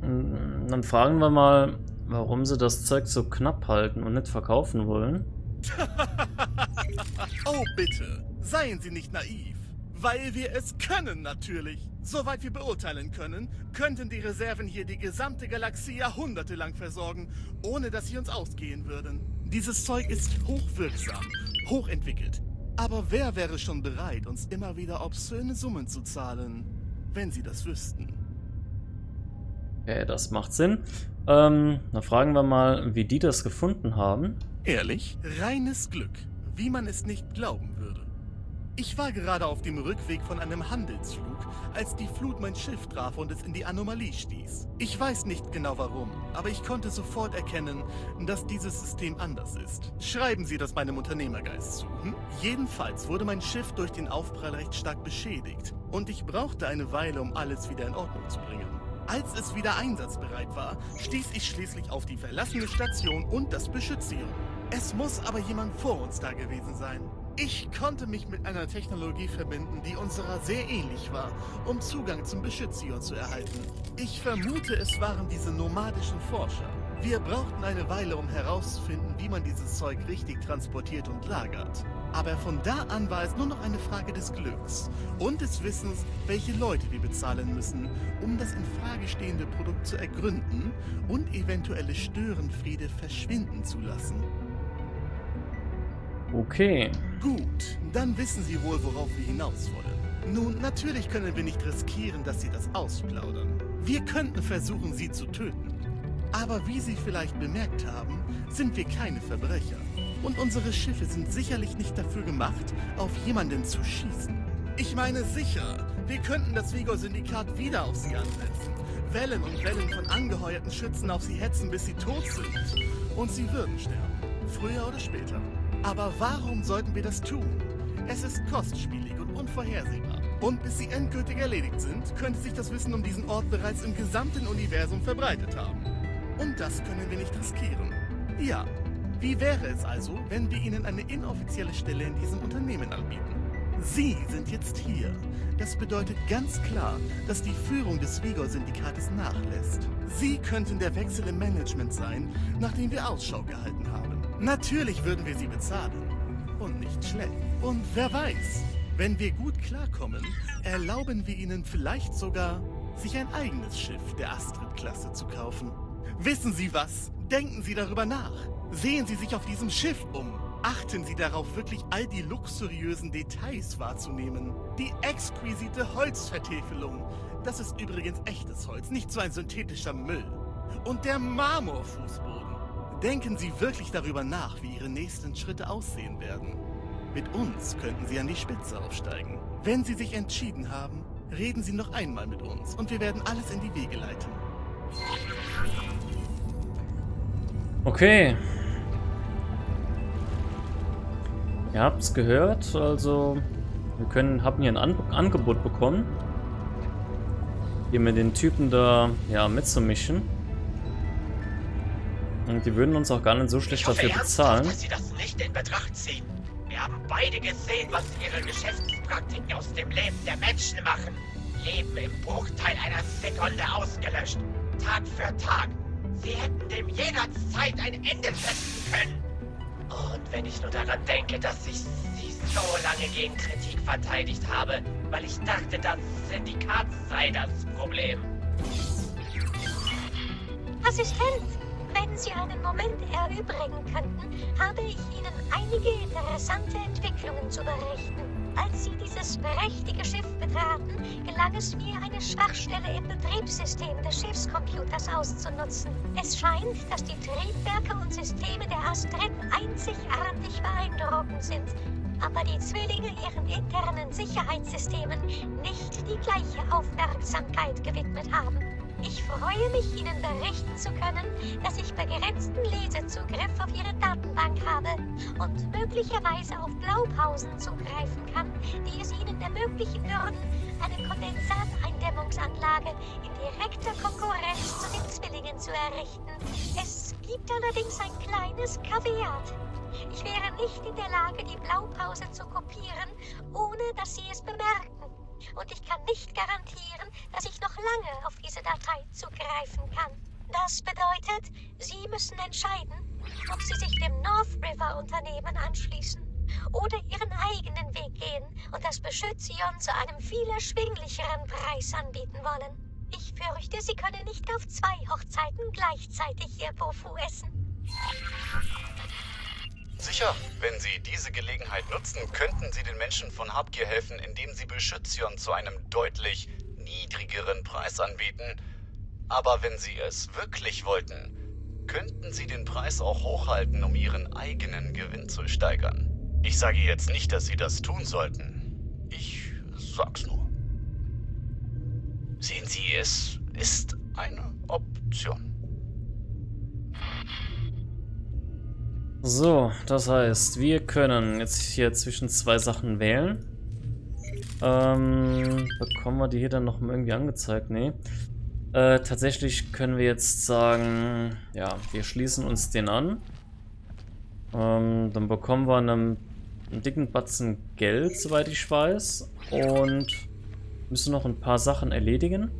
Dann fragen wir mal, warum sie das Zeug so knapp halten und nicht verkaufen wollen. oh bitte, seien Sie nicht naiv. Weil wir es können natürlich. Soweit wir beurteilen können, könnten die Reserven hier die gesamte Galaxie jahrhundertelang versorgen, ohne dass sie uns ausgehen würden. Dieses Zeug ist hochwirksam, hochentwickelt. Aber wer wäre schon bereit, uns immer wieder obszöne Summen zu zahlen, wenn sie das wüssten? Okay, das macht Sinn. Ähm, dann fragen wir mal, wie die das gefunden haben. Ehrlich? Reines Glück, wie man es nicht glauben würde. Ich war gerade auf dem Rückweg von einem Handelsflug, als die Flut mein Schiff traf und es in die Anomalie stieß. Ich weiß nicht genau warum, aber ich konnte sofort erkennen, dass dieses System anders ist. Schreiben Sie das meinem Unternehmergeist zu. Hm? Jedenfalls wurde mein Schiff durch den Aufprall recht stark beschädigt und ich brauchte eine Weile, um alles wieder in Ordnung zu bringen. Als es wieder einsatzbereit war, stieß ich schließlich auf die verlassene Station und das Beschützieren. Es muss aber jemand vor uns da gewesen sein. Ich konnte mich mit einer Technologie verbinden, die unserer sehr ähnlich war, um Zugang zum Beschützion zu erhalten. Ich vermute, es waren diese nomadischen Forscher. Wir brauchten eine Weile, um herauszufinden, wie man dieses Zeug richtig transportiert und lagert. Aber von da an war es nur noch eine Frage des Glücks und des Wissens, welche Leute wir bezahlen müssen, um das in Frage stehende Produkt zu ergründen und eventuelle Störenfriede verschwinden zu lassen. Okay. Gut, dann wissen Sie wohl, worauf wir hinaus wollen. Nun, natürlich können wir nicht riskieren, dass Sie das ausplaudern. Wir könnten versuchen, Sie zu töten. Aber wie Sie vielleicht bemerkt haben, sind wir keine Verbrecher. Und unsere Schiffe sind sicherlich nicht dafür gemacht, auf jemanden zu schießen. Ich meine sicher, wir könnten das Vigor-Syndikat wieder auf sie ansetzen. Wellen und Wellen von angeheuerten Schützen auf sie hetzen, bis sie tot sind. Und sie würden sterben. Früher oder später. Aber warum sollten wir das tun? Es ist kostspielig und unvorhersehbar. Und bis sie endgültig erledigt sind, könnte sich das Wissen um diesen Ort bereits im gesamten Universum verbreitet haben. Und das können wir nicht riskieren. Ja, wie wäre es also, wenn wir Ihnen eine inoffizielle Stelle in diesem Unternehmen anbieten? Sie sind jetzt hier. Das bedeutet ganz klar, dass die Führung des Vigor-Syndikates nachlässt. Sie könnten der Wechsel im Management sein, nach dem wir Ausschau gehalten haben. Natürlich würden wir Sie bezahlen. Und nicht schlecht. Und wer weiß, wenn wir gut klarkommen, erlauben wir Ihnen vielleicht sogar, sich ein eigenes Schiff der Astrid-Klasse zu kaufen. Wissen Sie was? Denken Sie darüber nach. Sehen Sie sich auf diesem Schiff um. Achten Sie darauf, wirklich all die luxuriösen Details wahrzunehmen. Die exquisite Holzvertäfelung. Das ist übrigens echtes Holz, nicht so ein synthetischer Müll. Und der Marmorfußboden. Denken Sie wirklich darüber nach, wie Ihre nächsten Schritte aussehen werden. Mit uns könnten Sie an die Spitze aufsteigen. Wenn Sie sich entschieden haben, reden Sie noch einmal mit uns und wir werden alles in die Wege leiten. Okay, Ihr habt es gehört, also wir können, haben hier ein An Angebot bekommen, hier mit den Typen da ja, mitzumischen. Und die würden uns auch gar nicht so schlecht dafür bezahlen. Dass Sie das nicht in Betracht ziehen. Wir haben beide gesehen, was Ihre Geschäftspraktiken aus dem Leben der Menschen machen. Leben im Bruchteil einer Sekunde ausgelöscht. Tag für Tag. Sie hätten dem jederzeit ein Ende setzen können. Und wenn ich nur daran denke, dass ich sie so lange gegen Kritik verteidigt habe, weil ich dachte, das Syndikat sei das Problem. Assistent, wenn Sie einen Moment erübrigen könnten, habe ich Ihnen einige interessante Entwicklungen zu berichten. Als sie dieses prächtige Schiff betraten, gelang es mir, eine Schwachstelle im Betriebssystem des Schiffscomputers auszunutzen. Es scheint, dass die Triebwerke und Systeme der Astrid einzigartig beeindruckend sind, aber die Zwillinge ihren internen Sicherheitssystemen nicht die gleiche Aufmerksamkeit gewidmet haben. Ich freue mich, Ihnen berichten zu können, dass ich begrenzten Lesezugriff auf Ihre Datenbank habe und möglicherweise auf Blaupausen zugreifen kann, die es Ihnen ermöglichen würden, eine Kondensateindämmungsanlage in direkter Konkurrenz zu den Zwillingen zu errichten. Es gibt allerdings ein kleines Kaviat. Ich wäre nicht in der Lage, die Blaupause zu kopieren, ohne dass Sie es bemerken und ich kann nicht garantieren, dass ich noch lange auf diese Datei zugreifen kann. Das bedeutet, Sie müssen entscheiden, ob Sie sich dem North River Unternehmen anschließen oder Ihren eigenen Weg gehen und das Beschützion zu einem viel erschwinglicheren Preis anbieten wollen. Ich fürchte, Sie können nicht auf zwei Hochzeiten gleichzeitig Ihr Bofu essen. Sicher, wenn Sie diese Gelegenheit nutzen, könnten Sie den Menschen von Habgier helfen, indem Sie Beschützion zu einem deutlich niedrigeren Preis anbieten. Aber wenn Sie es wirklich wollten, könnten Sie den Preis auch hochhalten, um Ihren eigenen Gewinn zu steigern. Ich sage jetzt nicht, dass Sie das tun sollten. Ich sag's nur. Sehen Sie, es ist eine Option. So, das heißt, wir können jetzt hier zwischen zwei Sachen wählen. Ähm, bekommen wir die hier dann noch irgendwie angezeigt? Nee. Äh, tatsächlich können wir jetzt sagen, ja, wir schließen uns den an. Ähm, dann bekommen wir einen, einen dicken Batzen Geld, soweit ich weiß. Und müssen noch ein paar Sachen erledigen.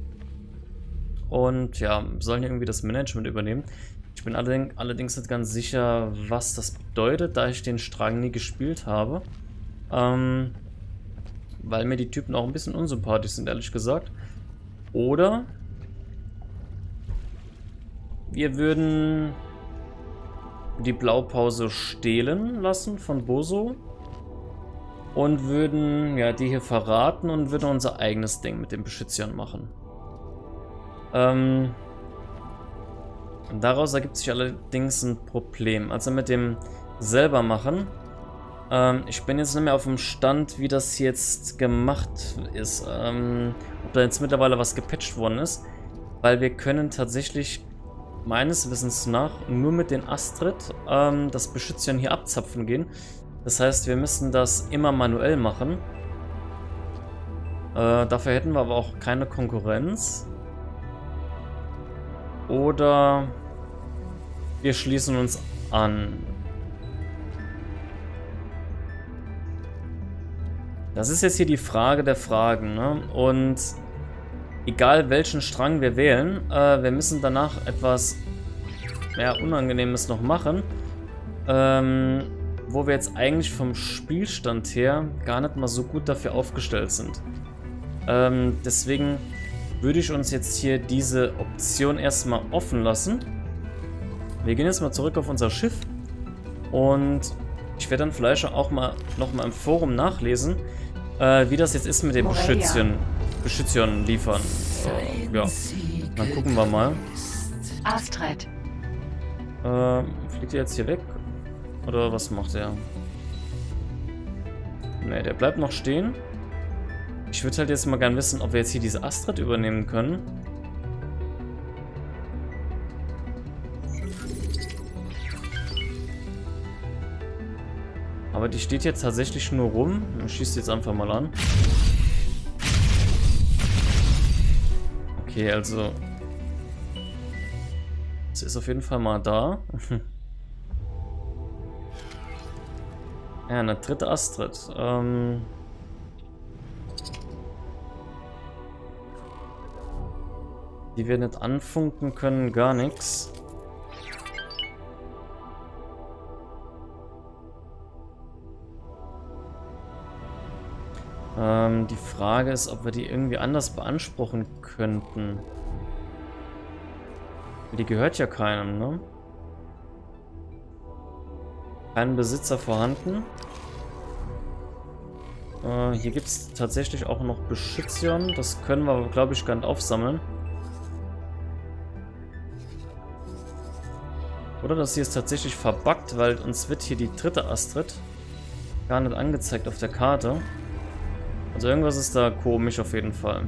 Und ja, sollen irgendwie das Management übernehmen. Ich bin allerdings nicht ganz sicher, was das bedeutet, da ich den Strang nie gespielt habe. Ähm, weil mir die Typen auch ein bisschen unsympathisch sind, ehrlich gesagt. Oder wir würden die Blaupause stehlen lassen von Boso und würden ja die hier verraten und würden unser eigenes Ding mit den Beschützern machen. Ähm, Daraus ergibt sich allerdings ein Problem. Also mit dem selber machen. Ähm, ich bin jetzt nicht mehr auf dem Stand, wie das jetzt gemacht ist. Ähm, ob da jetzt mittlerweile was gepatcht worden ist. Weil wir können tatsächlich meines Wissens nach nur mit den Astrid ähm, das Beschützchen hier abzapfen gehen. Das heißt, wir müssen das immer manuell machen. Äh, dafür hätten wir aber auch keine Konkurrenz. Oder wir schließen uns an. Das ist jetzt hier die Frage der Fragen, ne? Und egal welchen Strang wir wählen, äh, wir müssen danach etwas mehr Unangenehmes noch machen. Ähm, wo wir jetzt eigentlich vom Spielstand her gar nicht mal so gut dafür aufgestellt sind. Ähm, deswegen würde ich uns jetzt hier diese Option erstmal offen lassen. Wir gehen jetzt mal zurück auf unser Schiff und ich werde dann vielleicht auch mal noch mal im Forum nachlesen, äh, wie das jetzt ist mit dem Beschützchen, Beschützchen liefern. Äh, ja, dann gucken wir mal. Astrid. Äh, fliegt er jetzt hier weg? Oder was macht er? Ne, der bleibt noch stehen. Ich würde halt jetzt mal gerne wissen, ob wir jetzt hier diese Astrid übernehmen können. Aber die steht jetzt tatsächlich nur rum. Ich schieße jetzt einfach mal an. Okay, also... Sie ist auf jeden Fall mal da. ja, eine dritte Astrid. Ähm... Die wir nicht anfunken können, gar nichts. Ähm, die Frage ist, ob wir die irgendwie anders beanspruchen könnten. Die gehört ja keinem, ne? Kein Besitzer vorhanden. Äh, hier gibt es tatsächlich auch noch Beschützion. Das können wir, glaube ich, gar nicht aufsammeln. Oder das hier ist tatsächlich verbuggt, weil uns wird hier die dritte Astrid gar nicht angezeigt auf der Karte. Also irgendwas ist da komisch auf jeden Fall.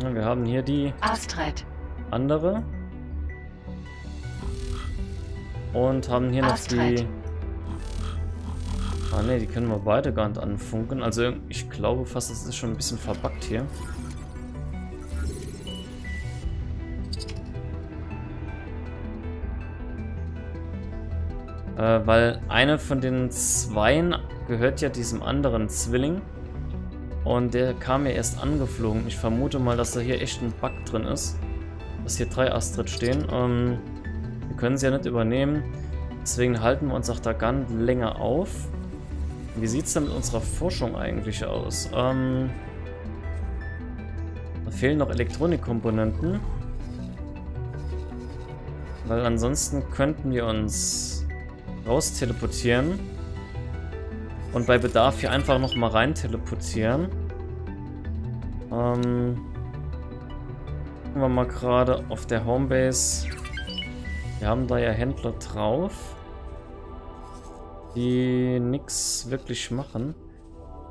Wir haben hier die Astrid. andere. Und haben hier noch Astrid. die... Ah ne, die können wir beide gar nicht anfunken. Also ich glaube fast, das ist schon ein bisschen verbuggt hier. Äh, weil eine von den Zweien gehört ja diesem anderen Zwilling. Und der kam ja erst angeflogen. Ich vermute mal, dass da hier echt ein Bug drin ist. Dass hier drei Astrid stehen. Ähm, wir können sie ja nicht übernehmen. Deswegen halten wir uns auch da ganz länger auf. Wie sieht es denn mit unserer Forschung eigentlich aus? Ähm, da fehlen noch Elektronikkomponenten. Weil ansonsten könnten wir uns raus teleportieren. Und bei Bedarf hier einfach nochmal rein teleportieren. Ähm, gucken wir mal gerade auf der Homebase. Wir haben da ja Händler drauf. Die nichts wirklich machen.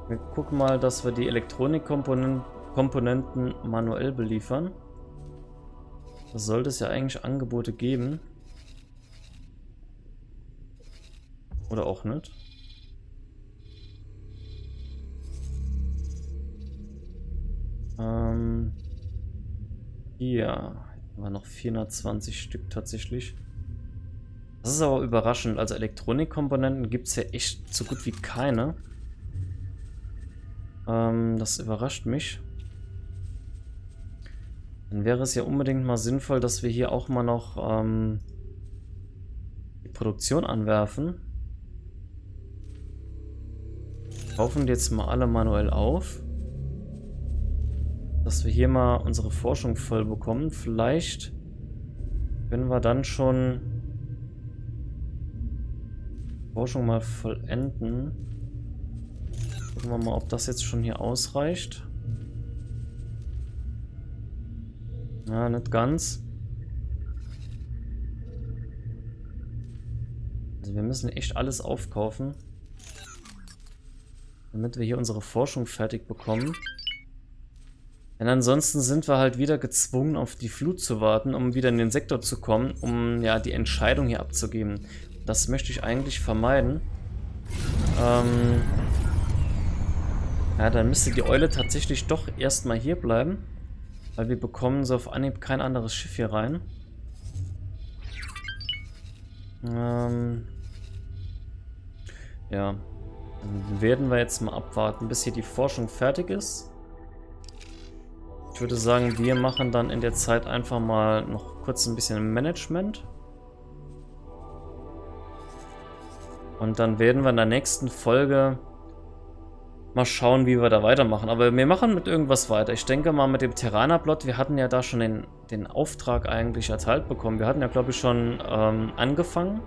Wir gucken mal, dass wir die Elektronikkomponenten manuell beliefern. Da sollte es ja eigentlich Angebote geben. Oder auch nicht. Ähm, hier wir noch 420 Stück tatsächlich. Das ist aber überraschend. Also Elektronikkomponenten gibt es ja echt so gut wie keine. Ähm, das überrascht mich. Dann wäre es ja unbedingt mal sinnvoll, dass wir hier auch mal noch ähm, die Produktion anwerfen. Kaufen die jetzt mal alle manuell auf. Dass wir hier mal unsere Forschung voll bekommen. Vielleicht können wir dann schon Forschung mal vollenden. Gucken wir mal, ob das jetzt schon hier ausreicht. Ja, nicht ganz. Also wir müssen echt alles aufkaufen. Damit wir hier unsere Forschung fertig bekommen. Denn ansonsten sind wir halt wieder gezwungen, auf die Flut zu warten, um wieder in den Sektor zu kommen, um ja die Entscheidung hier abzugeben. Das möchte ich eigentlich vermeiden. Ähm ja, dann müsste die Eule tatsächlich doch erstmal hier bleiben. Weil wir bekommen so auf Anhieb kein anderes Schiff hier rein. Ähm ja. Werden wir jetzt mal abwarten, bis hier die Forschung fertig ist. Ich würde sagen, wir machen dann in der Zeit einfach mal noch kurz ein bisschen Management. Und dann werden wir in der nächsten Folge mal schauen, wie wir da weitermachen. Aber wir machen mit irgendwas weiter. Ich denke mal mit dem Terraner-Plot, wir hatten ja da schon den, den Auftrag eigentlich erteilt bekommen. Wir hatten ja, glaube ich, schon ähm, angefangen.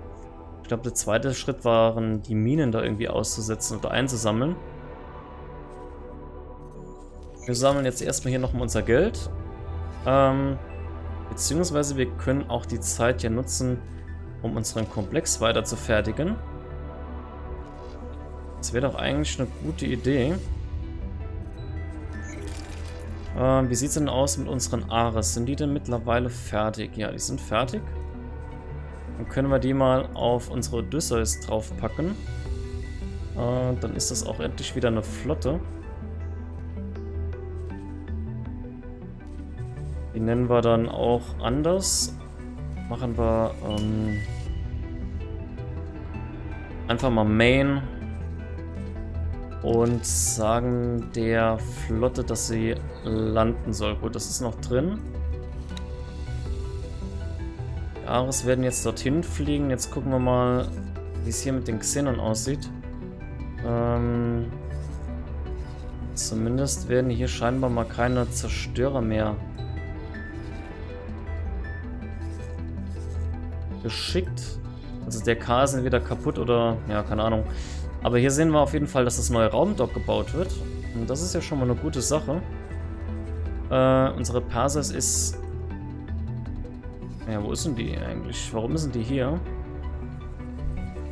Ich glaube, der zweite Schritt waren, die Minen da irgendwie auszusetzen oder einzusammeln. Wir sammeln jetzt erstmal hier nochmal unser Geld. Ähm, beziehungsweise wir können auch die Zeit ja nutzen, um unseren Komplex weiter zu fertigen. Das wäre doch eigentlich eine gute Idee. Ähm, wie sieht es denn aus mit unseren Ares? Sind die denn mittlerweile fertig? Ja, die sind fertig. Dann können wir die mal auf unsere Odysseus draufpacken. Äh, dann ist das auch endlich wieder eine Flotte. Die nennen wir dann auch anders. Machen wir ähm, einfach mal Main und sagen der Flotte, dass sie landen soll. Gut, das ist noch drin. Ares werden jetzt dorthin fliegen. Jetzt gucken wir mal, wie es hier mit den Xenon aussieht. Ähm, zumindest werden hier scheinbar mal keine Zerstörer mehr geschickt. Also der K ist entweder kaputt oder, ja, keine Ahnung. Aber hier sehen wir auf jeden Fall, dass das neue Raumdock gebaut wird. Und das ist ja schon mal eine gute Sache. Äh, unsere Persis ist... Ja, wo ist denn die eigentlich? Warum sind die hier?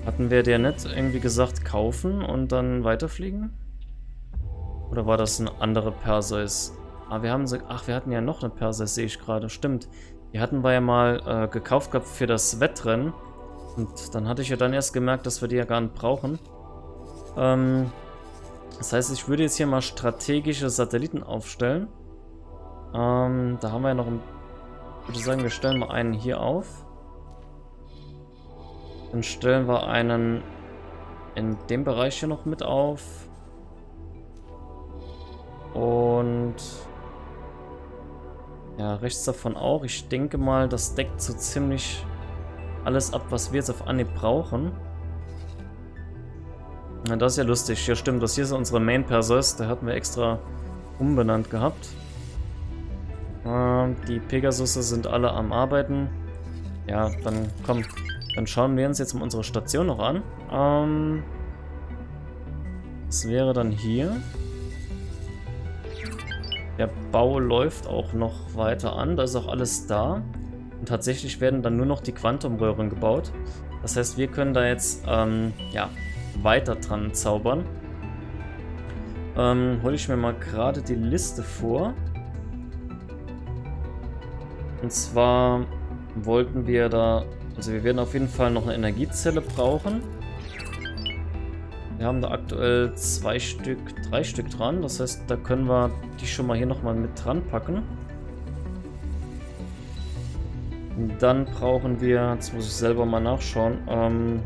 Hatten wir der nicht irgendwie gesagt, kaufen und dann weiterfliegen? Oder war das eine andere Perseus? Ah, wir haben so... Ach, wir hatten ja noch eine Perseus, sehe ich gerade. Stimmt. Die hatten wir ja mal äh, gekauft gehabt für das Wettrennen. Und dann hatte ich ja dann erst gemerkt, dass wir die ja gar nicht brauchen. Ähm, das heißt, ich würde jetzt hier mal strategische Satelliten aufstellen. Ähm, da haben wir ja noch ein... Ich würde sagen, wir stellen mal einen hier auf. Dann stellen wir einen in dem Bereich hier noch mit auf. Und... Ja, rechts davon auch. Ich denke mal, das deckt so ziemlich alles ab, was wir jetzt auf Anhieb brauchen. Na, das ist ja lustig. Ja, stimmt. Das hier ist unsere Main Perseus. Da hatten wir extra umbenannt gehabt. Ähm, die Pegasusse sind alle am Arbeiten. Ja, dann komm. Dann schauen wir uns jetzt mal unsere Station noch an. Ähm, das wäre dann hier. Der Bau läuft auch noch weiter an. Da ist auch alles da. Und tatsächlich werden dann nur noch die Quantumröhren gebaut. Das heißt, wir können da jetzt ähm, ja, weiter dran zaubern. Ähm, hole ich mir mal gerade die Liste vor. Und zwar wollten wir da, also wir werden auf jeden Fall noch eine Energiezelle brauchen. Wir haben da aktuell zwei Stück, drei Stück dran. Das heißt, da können wir die schon mal hier nochmal mit dran packen. Dann brauchen wir, jetzt muss ich selber mal nachschauen, ähm,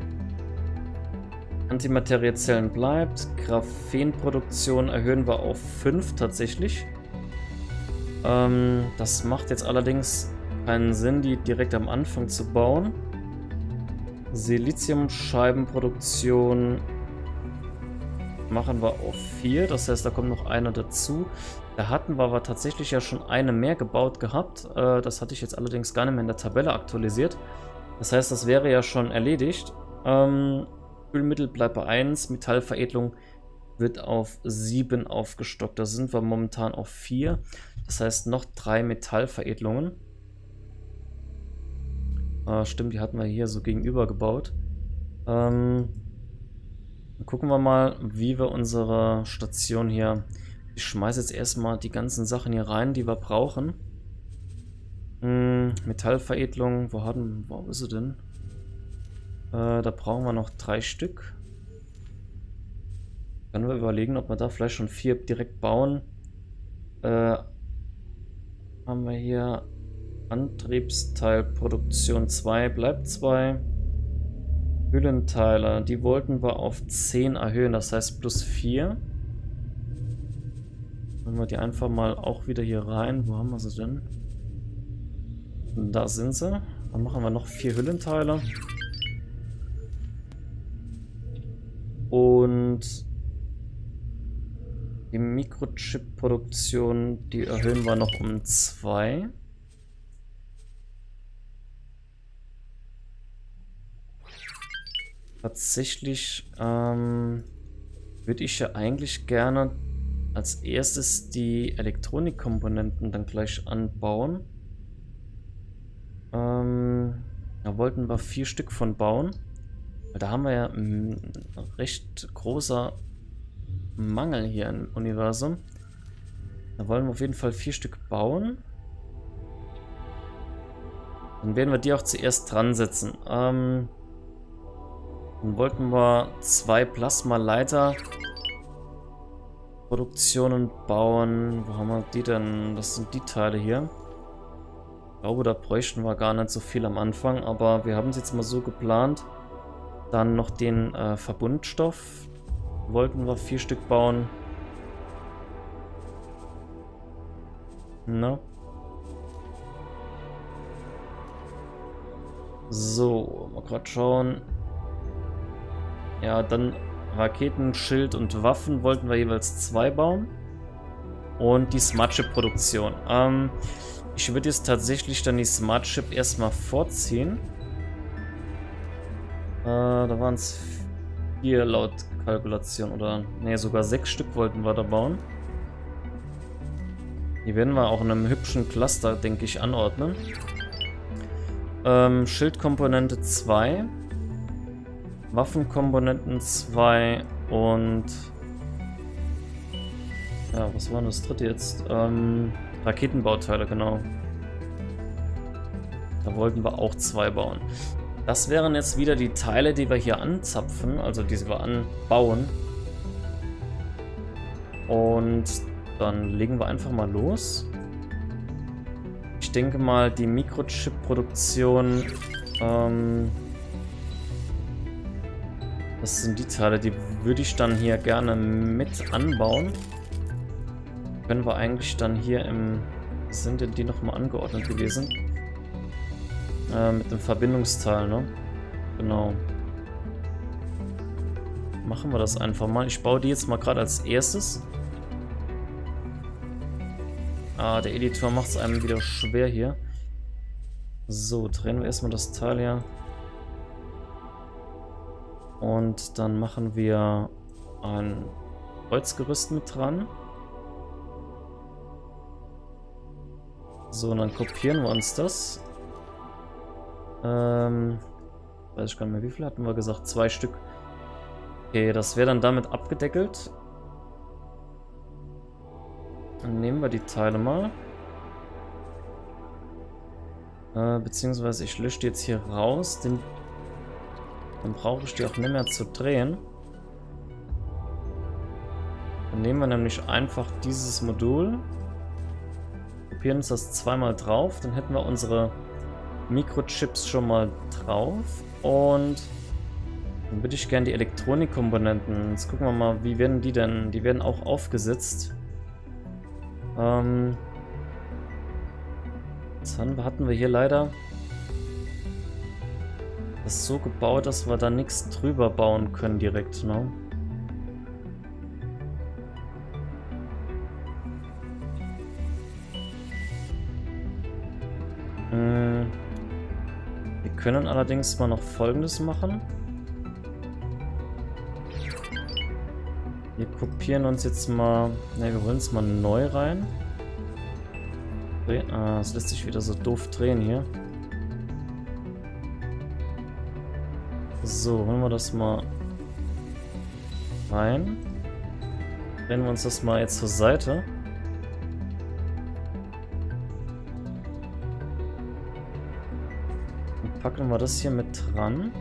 Antimateriezellen bleibt. Graphenproduktion erhöhen wir auf 5 tatsächlich. Ähm, das macht jetzt allerdings keinen Sinn, die direkt am Anfang zu bauen. Siliziumscheibenproduktion machen wir auf 4. Das heißt, da kommt noch einer dazu. Da hatten wir aber tatsächlich ja schon eine mehr gebaut gehabt. Äh, das hatte ich jetzt allerdings gar nicht mehr in der Tabelle aktualisiert. Das heißt, das wäre ja schon erledigt. Ähm, Ölmittel bleibt bei 1, Metallveredelung wird auf 7 aufgestockt. Da sind wir momentan auf 4. Das heißt noch 3 Metallveredelungen. Äh, stimmt, die hatten wir hier so gegenüber gebaut. Ähm, gucken wir mal, wie wir unsere Station hier... Ich schmeiße jetzt erstmal die ganzen Sachen hier rein, die wir brauchen. Hm, Metallveredelung, wo, hatten, wo ist sie denn? Äh, da brauchen wir noch drei Stück. Können wir überlegen, ob wir da vielleicht schon vier direkt bauen. Äh, haben wir hier Antriebsteilproduktion 2 bleibt 2. Hüllenteile, die wollten wir auf 10 erhöhen, das heißt plus 4. Machen wir die einfach mal auch wieder hier rein. Wo haben wir sie denn? Da sind sie. Dann machen wir noch vier Hüllenteile. Und die Mikrochip-Produktion, die erhöhen wir noch um 2. Tatsächlich ähm, würde ich ja eigentlich gerne als erstes die Elektronikkomponenten dann gleich anbauen. Ähm, da wollten wir vier Stück von bauen. Da haben wir ja ein recht großer Mangel hier im Universum. Da wollen wir auf jeden Fall vier Stück bauen. Dann werden wir die auch zuerst dran setzen. Ähm, dann wollten wir zwei Plasmaleiter Produktionen bauen. Wo haben wir die denn? Das sind die Teile hier. Ich glaube, da bräuchten wir gar nicht so viel am Anfang, aber wir haben es jetzt mal so geplant. Dann noch den äh, Verbundstoff. Wollten wir vier Stück bauen. Na. So, mal gerade schauen. Ja, dann Raketen, Schild und Waffen wollten wir jeweils zwei bauen. Und die Smart Chip Produktion. Ähm, ich würde jetzt tatsächlich dann die Smart Chip erstmal vorziehen. Äh, da waren es Hier laut Kalkulation oder ne, sogar sechs Stück wollten wir da bauen. Die werden wir auch in einem hübschen Cluster, denke ich, anordnen. Ähm, Schildkomponente 2. Waffenkomponenten 2 und... Ja, was war das dritte jetzt? Ähm, Raketenbauteile, genau. Da wollten wir auch zwei bauen. Das wären jetzt wieder die Teile, die wir hier anzapfen, also die wir anbauen. Und dann legen wir einfach mal los. Ich denke mal, die Mikrochip-Produktion... Ähm, das sind die Teile, die würde ich dann hier gerne mit anbauen. Können wir eigentlich dann hier im... Sind denn die nochmal angeordnet gewesen? Äh, mit dem Verbindungsteil, ne? Genau. Machen wir das einfach mal. Ich baue die jetzt mal gerade als erstes. Ah, der Editor macht es einem wieder schwer hier. So, drehen wir erstmal das Teil hier. Und dann machen wir ein Kreuzgerüst mit dran. So, und dann kopieren wir uns das. Ähm, weiß ich gar nicht mehr, wie viel hatten wir gesagt? Zwei Stück. Okay, das wäre dann damit abgedeckelt. Dann nehmen wir die Teile mal. Äh, beziehungsweise ich lösche die jetzt hier raus. Den, dann brauche ich die auch nicht mehr zu drehen. Dann nehmen wir nämlich einfach dieses Modul. Kopieren uns das zweimal drauf. Dann hätten wir unsere Mikrochips schon mal drauf. Und dann würde ich gerne die Elektronikkomponenten. Jetzt gucken wir mal, wie werden die denn? Die werden auch aufgesetzt. Ähm, jetzt hatten wir hier leider das so gebaut, dass wir da nichts drüber bauen können direkt, ne? Hm. Können allerdings mal noch folgendes machen. Wir kopieren uns jetzt mal... Ne, wir holen es mal neu rein. Ah, es lässt sich wieder so doof drehen hier. So, holen wir das mal rein. Drehen wir uns das mal jetzt zur Seite. Packen wir das hier mit dran.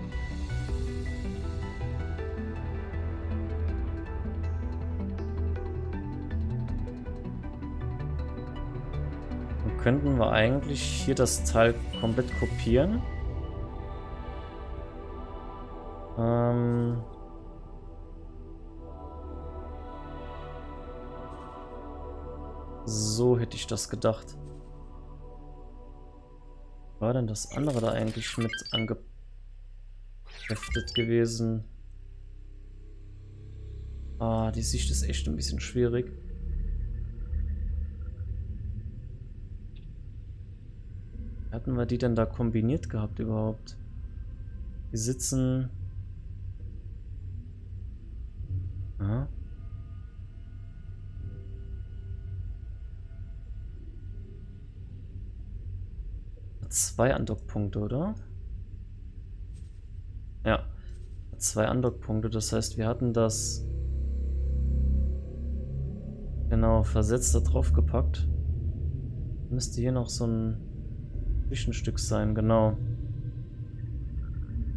könnten wir eigentlich hier das Teil komplett kopieren. Ähm so hätte ich das gedacht. Denn das andere da eigentlich mit angeheftet gewesen? Ah, die Sicht ist echt ein bisschen schwierig. hatten wir die denn da kombiniert gehabt überhaupt? Die sitzen... Zwei Andockpunkte, oder? Ja. Zwei Andockpunkte, das heißt, wir hatten das genau versetzt da drauf gepackt. Müsste hier noch so ein Zwischenstück sein, genau.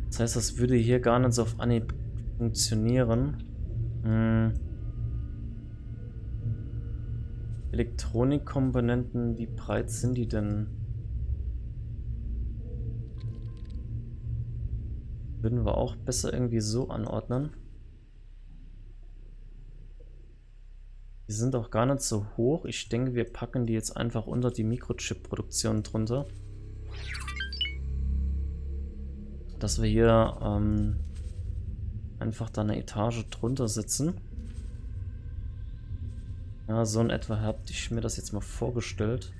Das heißt, das würde hier gar nicht so auf Anhieb funktionieren. Hm. Elektronikkomponenten, wie breit sind die denn? Würden wir auch besser irgendwie so anordnen. Die sind auch gar nicht so hoch. Ich denke, wir packen die jetzt einfach unter die Mikrochip-Produktion drunter dass wir hier ähm, einfach da eine Etage drunter sitzen. Ja, so in etwa habe ich mir das jetzt mal vorgestellt.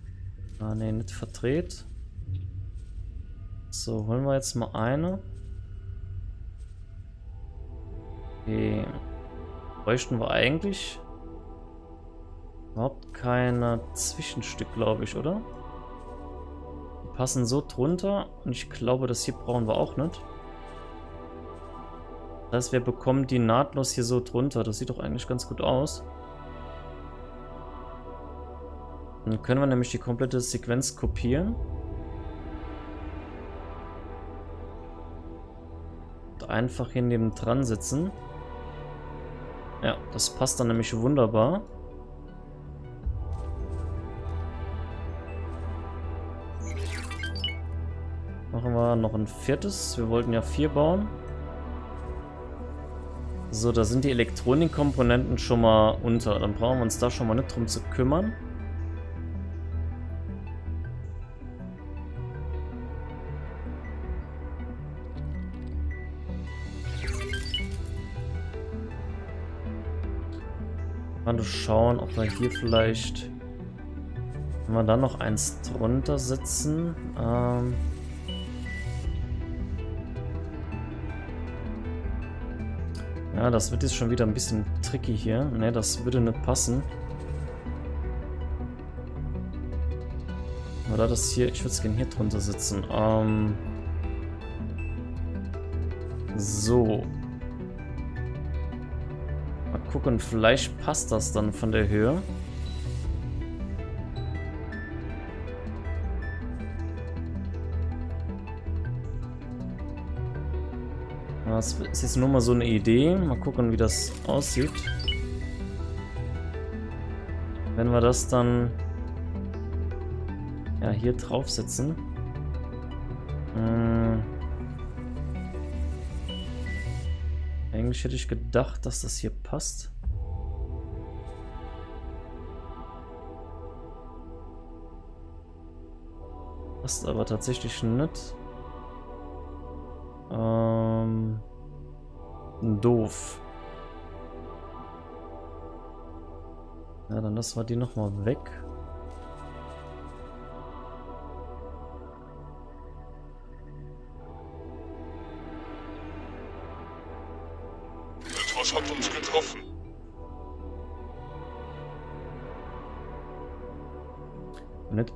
Ah, ne, nicht verdreht. So, holen wir jetzt mal eine. Okay. Bräuchten wir eigentlich überhaupt keine Zwischenstück, glaube ich, oder? Die passen so drunter und ich glaube, das hier brauchen wir auch nicht. Das heißt, wir bekommen die nahtlos hier so drunter. Das sieht doch eigentlich ganz gut aus. Dann können wir nämlich die komplette Sequenz kopieren. Und einfach hier neben dran sitzen. Ja, das passt dann nämlich wunderbar. Machen wir noch ein viertes. Wir wollten ja vier bauen. So, da sind die Elektronikkomponenten schon mal unter. Dann brauchen wir uns da schon mal nicht drum zu kümmern. Mal schauen, ob wir hier vielleicht... Wenn wir dann noch eins drunter setzen. Ähm... Ja, das wird jetzt schon wieder ein bisschen tricky hier. Ne, das würde nicht passen. Oder das hier, ich würde es gerne hier drunter sitzen. Ähm so. Gucken, vielleicht passt das dann von der Höhe. Das ist jetzt nur mal so eine Idee. Mal gucken, wie das aussieht. Wenn wir das dann ja, hier draufsetzen. Eigentlich hätte ich gedacht, dass das hier passt. Passt aber tatsächlich nicht. Ähm doof. Ja, dann lassen wir die nochmal weg.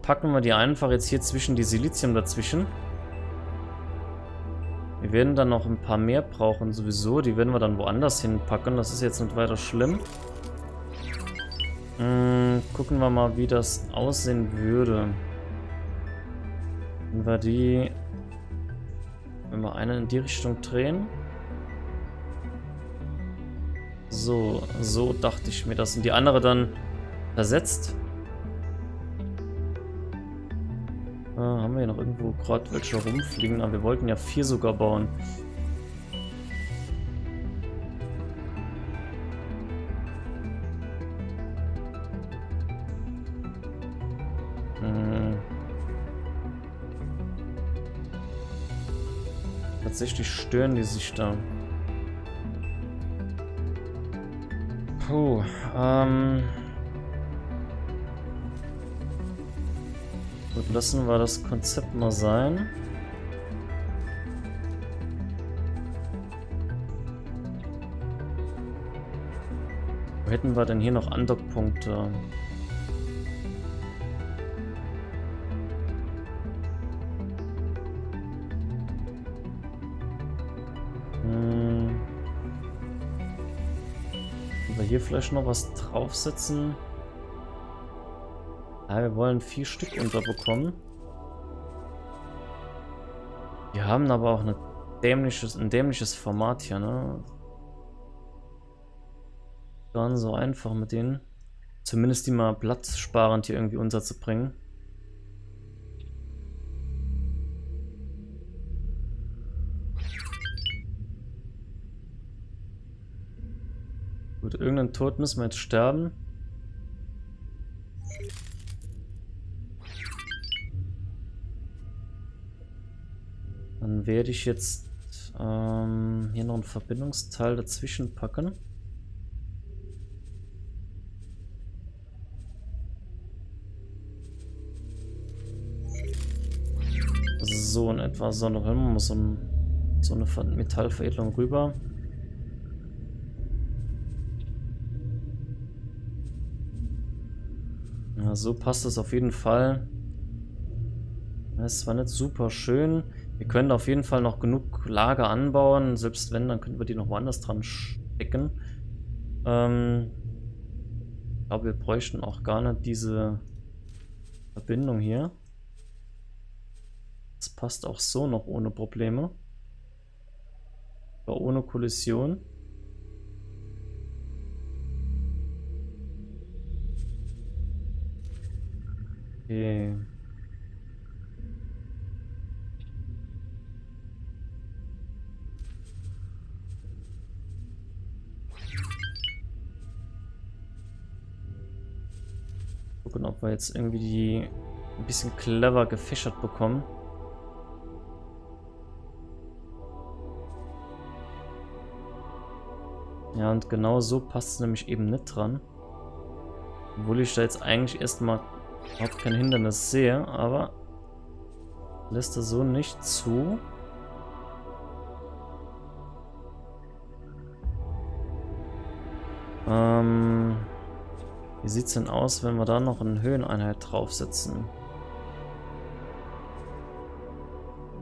Packen wir die einfach jetzt hier zwischen die Silizium dazwischen. Wir werden dann noch ein paar mehr brauchen sowieso. Die werden wir dann woanders hinpacken. Das ist jetzt nicht weiter schlimm. Hm, gucken wir mal, wie das aussehen würde. Wenn wir die... Wenn wir eine in die Richtung drehen. So, so dachte ich mir das. Und die andere dann versetzt. Haben wir hier noch irgendwo gerade welche rumfliegen? Aber wir wollten ja vier sogar bauen. Hm. Tatsächlich stören die sich da. Puh, ähm... Gut, lassen wir das Konzept mal sein. Wo hätten wir denn hier noch Andockpunkte? Hm. wir hier vielleicht noch was draufsetzen? Ja, wir wollen vier Stück unterbekommen. Wir haben aber auch eine dämliches, ein dämliches Format hier, ne? Gar so einfach mit denen. Zumindest die mal platzsparend hier irgendwie unterzubringen. Gut, irgendein Tod müssen wir jetzt sterben. Werde ich jetzt ähm, hier noch ein Verbindungsteil dazwischen packen. So in etwa, sondern wir muss so, ein, so eine Metallveredelung rüber. Ja, so passt es auf jeden Fall. Es war nicht super schön. Wir können auf jeden Fall noch genug Lager anbauen. Selbst wenn, dann könnten wir die noch woanders dran stecken. Ähm, ich glaube, wir bräuchten auch gar nicht diese Verbindung hier. Das passt auch so noch ohne Probleme. Aber ohne Kollision. Okay. Gucken, ob wir jetzt irgendwie die ein bisschen clever gefischert bekommen. Ja, und genau so passt es nämlich eben nicht dran. Obwohl ich da jetzt eigentlich erstmal überhaupt kein Hindernis sehe, aber lässt er so nicht zu. Ähm, wie sieht es denn aus, wenn wir da noch eine Höheneinheit draufsetzen?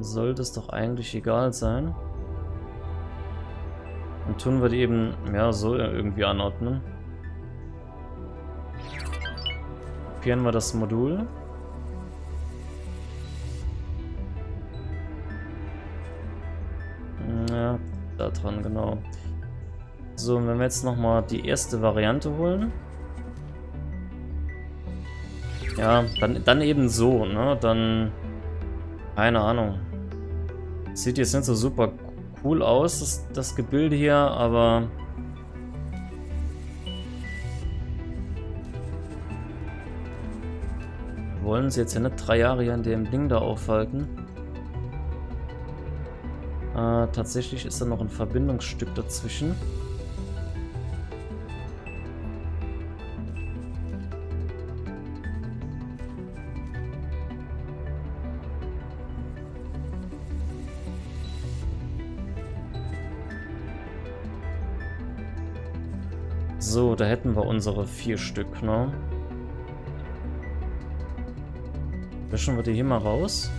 Sollte es doch eigentlich egal sein. Dann tun wir die eben, ja, so irgendwie anordnen. Kopieren wir das Modul. Ja, da dran, genau. So, und wenn wir jetzt nochmal die erste Variante holen. Ja, dann, dann eben so, ne? Dann, keine Ahnung. Sieht jetzt nicht so super cool aus, das, das Gebilde hier, aber... Wir wollen sie jetzt ja nicht drei Jahre hier in dem Ding da aufhalten. Äh, tatsächlich ist da noch ein Verbindungsstück dazwischen. So, da hätten wir unsere vier Stück, ne? Löschen wir die hier mal raus.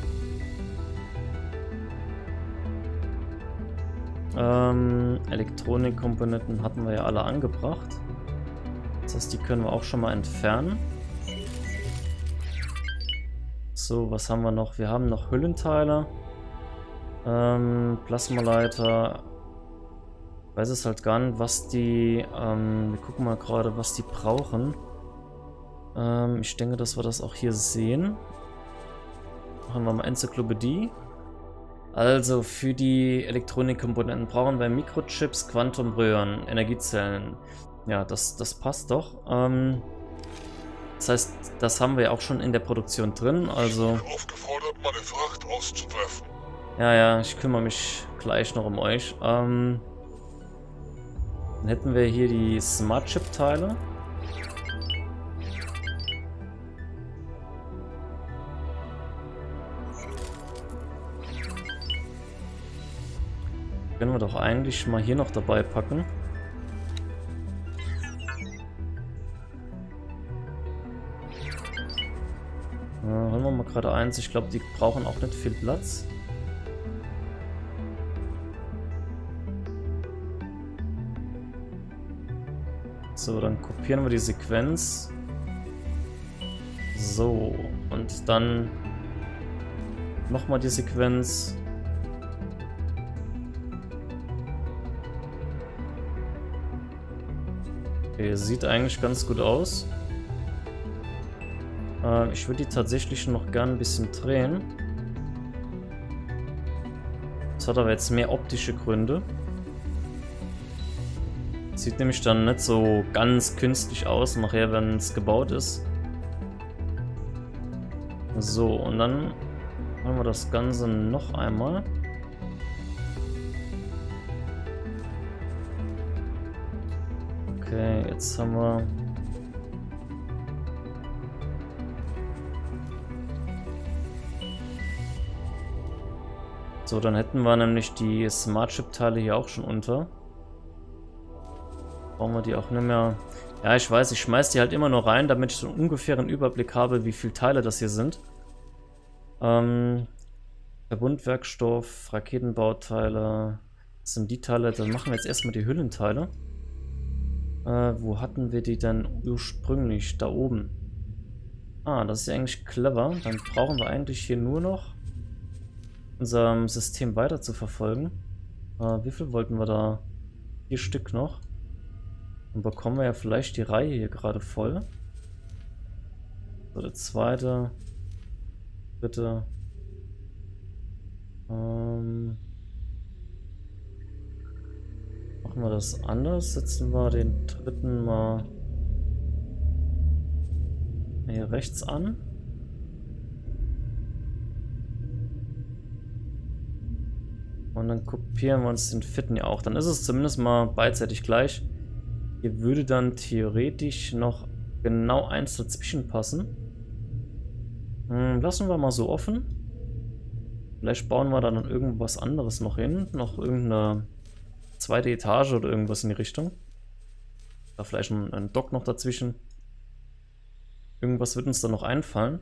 Ähm, Elektronikkomponenten hatten wir ja alle angebracht. Das heißt, die können wir auch schon mal entfernen. So, was haben wir noch? Wir haben noch Hüllenteile. Ähm, Plasmaleiter, weiß es halt gar nicht, was die, ähm, wir gucken mal gerade, was die brauchen. Ähm, ich denke, dass wir das auch hier sehen. Machen wir mal Enzyklopädie. Also für die Elektronikkomponenten brauchen wir Mikrochips, Quantumröhren, Energiezellen. Ja, das, das passt doch. Ähm, das heißt, das haben wir auch schon in der Produktion drin, also... Ich bin aufgefordert, meine Fracht auszuwerfen. Ja, ja, ich kümmere mich gleich noch um euch. Ähm, dann hätten wir hier die Smart Chip Teile. Können wir doch eigentlich mal hier noch dabei packen. Ja, holen wir mal gerade eins. Ich glaube, die brauchen auch nicht viel Platz. So, dann kopieren wir die Sequenz. So, und dann nochmal die Sequenz. Okay, sieht eigentlich ganz gut aus. Äh, ich würde die tatsächlich noch gern ein bisschen drehen. Das hat aber jetzt mehr optische Gründe. Sieht nämlich dann nicht so ganz künstlich aus, nachher, wenn es gebaut ist. So, und dann machen wir das Ganze noch einmal. Okay, jetzt haben wir... So, dann hätten wir nämlich die Smart Chip Teile hier auch schon unter. Brauchen wir die auch nicht mehr. Ja, ich weiß, ich schmeiß die halt immer nur rein, damit ich so einen ungefähren Überblick habe, wie viele Teile das hier sind. Ähm, Verbundwerkstoff, Raketenbauteile, das sind die Teile, dann machen wir jetzt erstmal die Hüllenteile. Äh, wo hatten wir die denn ursprünglich? Da oben. Ah, das ist ja eigentlich clever. Dann brauchen wir eigentlich hier nur noch unserem System weiter zu verfolgen. Äh, wie viel wollten wir da? Vier Stück noch. Dann bekommen wir ja vielleicht die Reihe hier gerade voll. So, der zweite. Bitte. Ähm machen wir das anders. Setzen wir den dritten mal hier rechts an. Und dann kopieren wir uns den vierten ja auch. Dann ist es zumindest mal beidseitig gleich. Hier würde dann theoretisch noch genau eins dazwischen passen. Hm, lassen wir mal so offen. Vielleicht bauen wir dann irgendwas anderes noch hin. Noch irgendeine zweite Etage oder irgendwas in die Richtung. Da vielleicht ein, ein Dock noch dazwischen. Irgendwas wird uns da noch einfallen.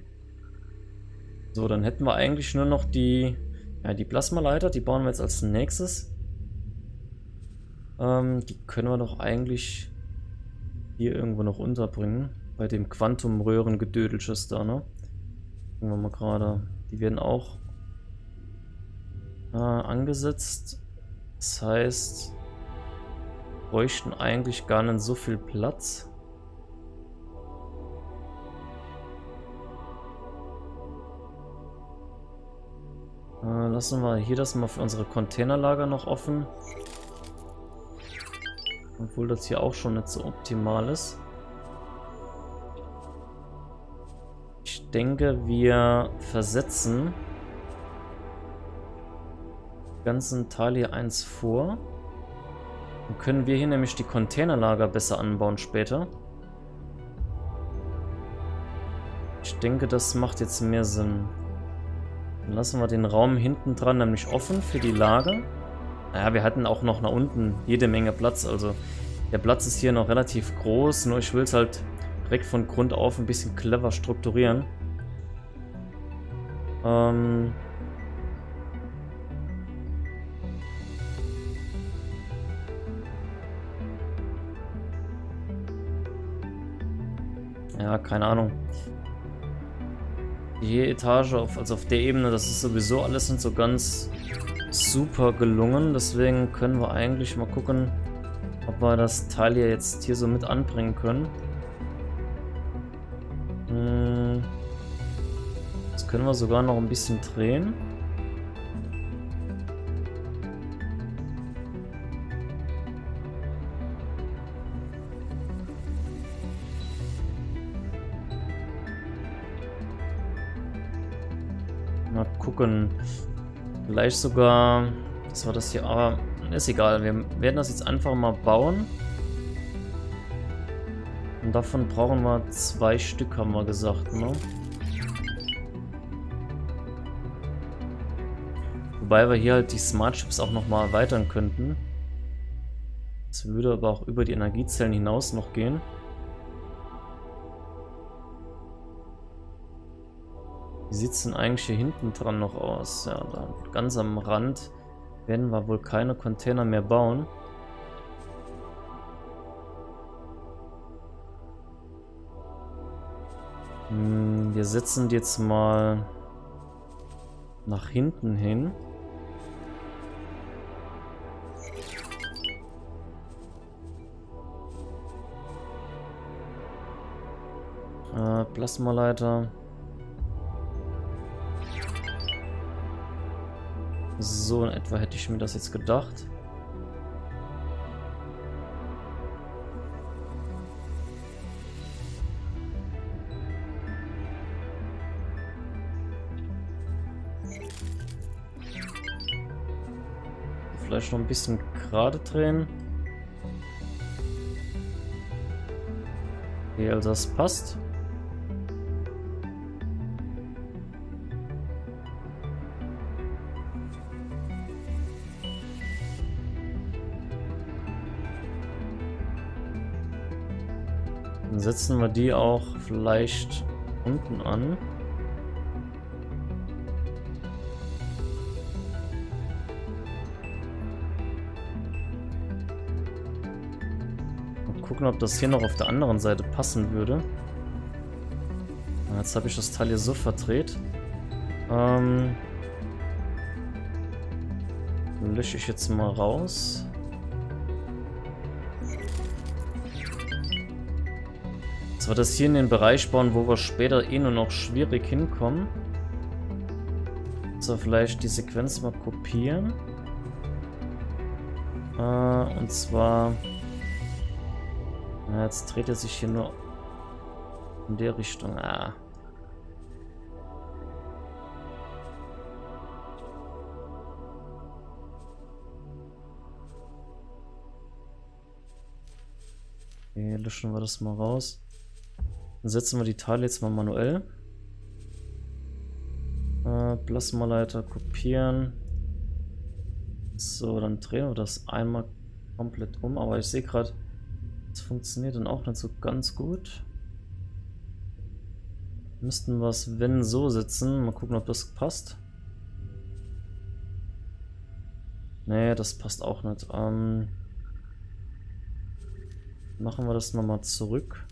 So, dann hätten wir eigentlich nur noch die ja, die Plasmaleiter, die bauen wir jetzt als nächstes. Ähm, die können wir doch eigentlich hier irgendwo noch unterbringen. Bei dem Quantumröhrengedödelsches da, ne? Gucken wir mal gerade. Die werden auch äh, angesetzt. Das heißt, bräuchten eigentlich gar nicht so viel Platz. Äh, lassen wir hier das mal für unsere Containerlager noch offen. Obwohl das hier auch schon nicht so optimal ist. Ich denke, wir versetzen die ganzen Teile hier eins vor. Dann können wir hier nämlich die Containerlager besser anbauen später. Ich denke, das macht jetzt mehr Sinn. Dann lassen wir den Raum hinten dran nämlich offen für die Lager. Naja, wir hatten auch noch nach unten jede Menge Platz. Also der Platz ist hier noch relativ groß. Nur ich will es halt direkt von Grund auf ein bisschen clever strukturieren. Ähm... Ja, keine Ahnung die Etage, auf, also auf der Ebene, das ist sowieso alles nicht so ganz super gelungen. Deswegen können wir eigentlich mal gucken, ob wir das Teil hier jetzt hier so mit anbringen können. Hm. Das können wir sogar noch ein bisschen drehen. Gucken. Vielleicht sogar... Was war das hier? Aber ist egal. Wir werden das jetzt einfach mal bauen. Und davon brauchen wir zwei Stück, haben wir gesagt, ne? Wobei wir hier halt die Smart Chips auch nochmal erweitern könnten. Das würde aber auch über die Energiezellen hinaus noch gehen. Wie sieht es denn eigentlich hier hinten dran noch aus? Ja, da ganz am Rand werden wir wohl keine Container mehr bauen. Hm, wir setzen die jetzt mal nach hinten hin. Äh, Plasmaleiter. So in etwa hätte ich mir das jetzt gedacht. Vielleicht noch ein bisschen gerade drehen. Okay, also das passt. Dann setzen wir die auch vielleicht unten an. Mal gucken, ob das hier noch auf der anderen Seite passen würde. Jetzt habe ich das Teil hier so verdreht. Ähm, lösche ich jetzt mal raus. Wird das hier in den Bereich bauen, wo wir später eh nur noch schwierig hinkommen. So, vielleicht die Sequenz mal kopieren. Äh, und zwar... Ja, jetzt dreht er sich hier nur in der Richtung. Ah. Okay, löschen wir das mal raus. Dann setzen wir die Teile jetzt mal manuell. Äh, Plasmaleiter kopieren. So, dann drehen wir das einmal komplett um. Aber ich sehe gerade, das funktioniert dann auch nicht so ganz gut. Müssten wir es, wenn, so setzen. Mal gucken, ob das passt. Nee, das passt auch nicht. Ähm, machen wir das nochmal zurück.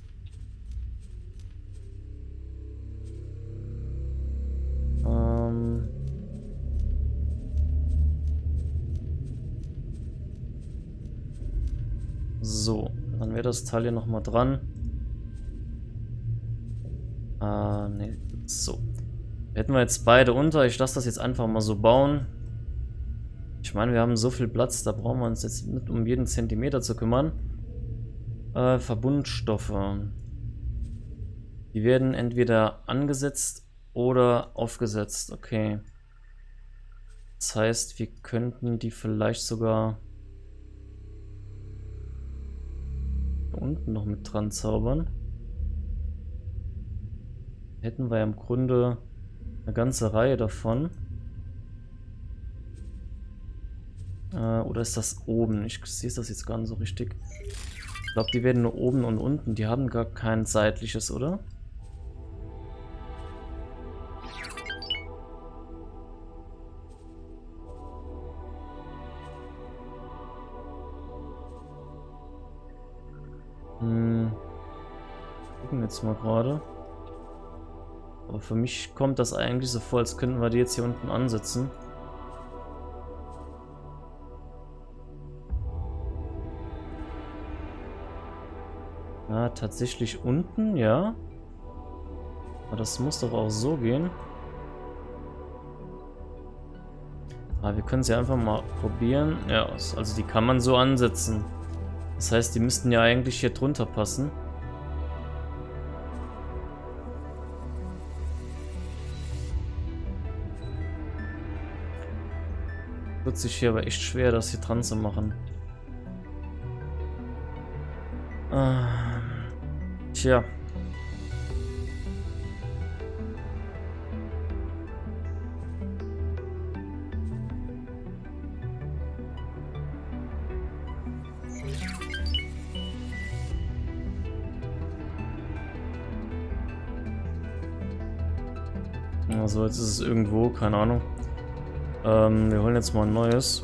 Wäre das Teil hier nochmal dran. Ah, ne, so. Hätten wir jetzt beide unter. Ich lasse das jetzt einfach mal so bauen. Ich meine, wir haben so viel Platz, da brauchen wir uns jetzt nicht um jeden Zentimeter zu kümmern. Äh, Verbundstoffe. Die werden entweder angesetzt oder aufgesetzt. Okay. Das heißt, wir könnten die vielleicht sogar unten noch mit dran zaubern. Hätten wir ja im Grunde eine ganze Reihe davon. Äh, oder ist das oben? Ich sehe das jetzt gar nicht so richtig. Ich glaube, die werden nur oben und unten. Die haben gar kein seitliches, oder? Jetzt mal gerade. Aber für mich kommt das eigentlich so vor, als könnten wir die jetzt hier unten ansetzen. Ja, tatsächlich unten, ja. Aber das muss doch auch so gehen. Aber wir können sie einfach mal probieren. Ja, also die kann man so ansetzen. Das heißt, die müssten ja eigentlich hier drunter passen. Wird sich hier aber echt schwer, das hier dran zu machen. Ähm, tja. Also jetzt ist es irgendwo, keine Ahnung. Ähm, wir holen jetzt mal ein neues.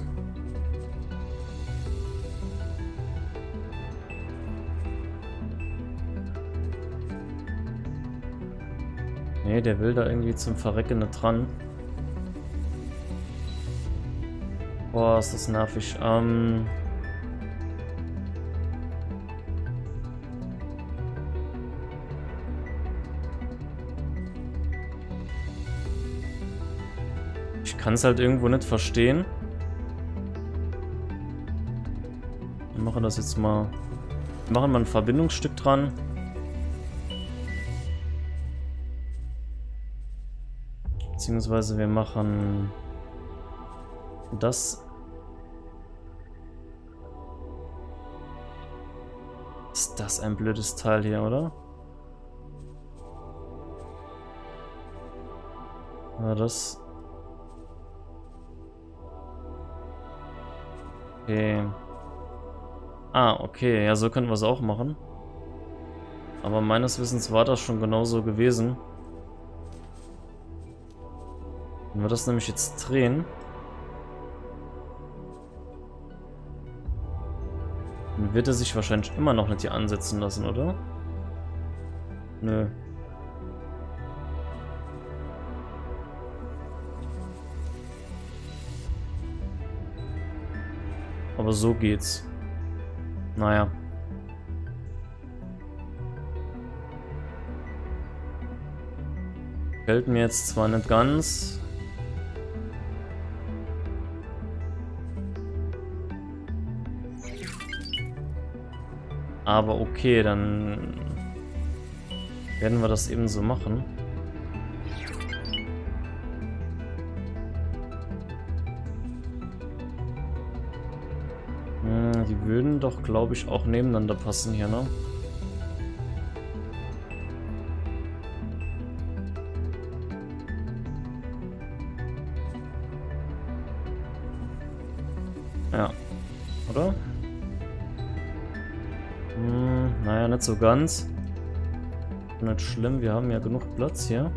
Nee, der will da irgendwie zum Verrecken nicht dran. Boah, ist das nervig. Ähm... kann es halt irgendwo nicht verstehen. Wir machen das jetzt mal. Wir machen mal ein Verbindungsstück dran. Beziehungsweise wir machen das. Ist das ein blödes Teil hier, oder? Ja, das Okay. Ah, okay. Ja, so können wir es auch machen. Aber meines Wissens war das schon genauso gewesen. Wenn wir das nämlich jetzt drehen, dann wird er sich wahrscheinlich immer noch nicht hier ansetzen lassen, oder? Nö. Aber so geht's. Naja. Fällt mir jetzt zwar nicht ganz. Aber okay, dann werden wir das eben so machen. Würden doch, glaube ich, auch nebeneinander passen hier, ne? Ja. Oder? Hm, naja, nicht so ganz. Nicht schlimm, wir haben ja genug Platz hier.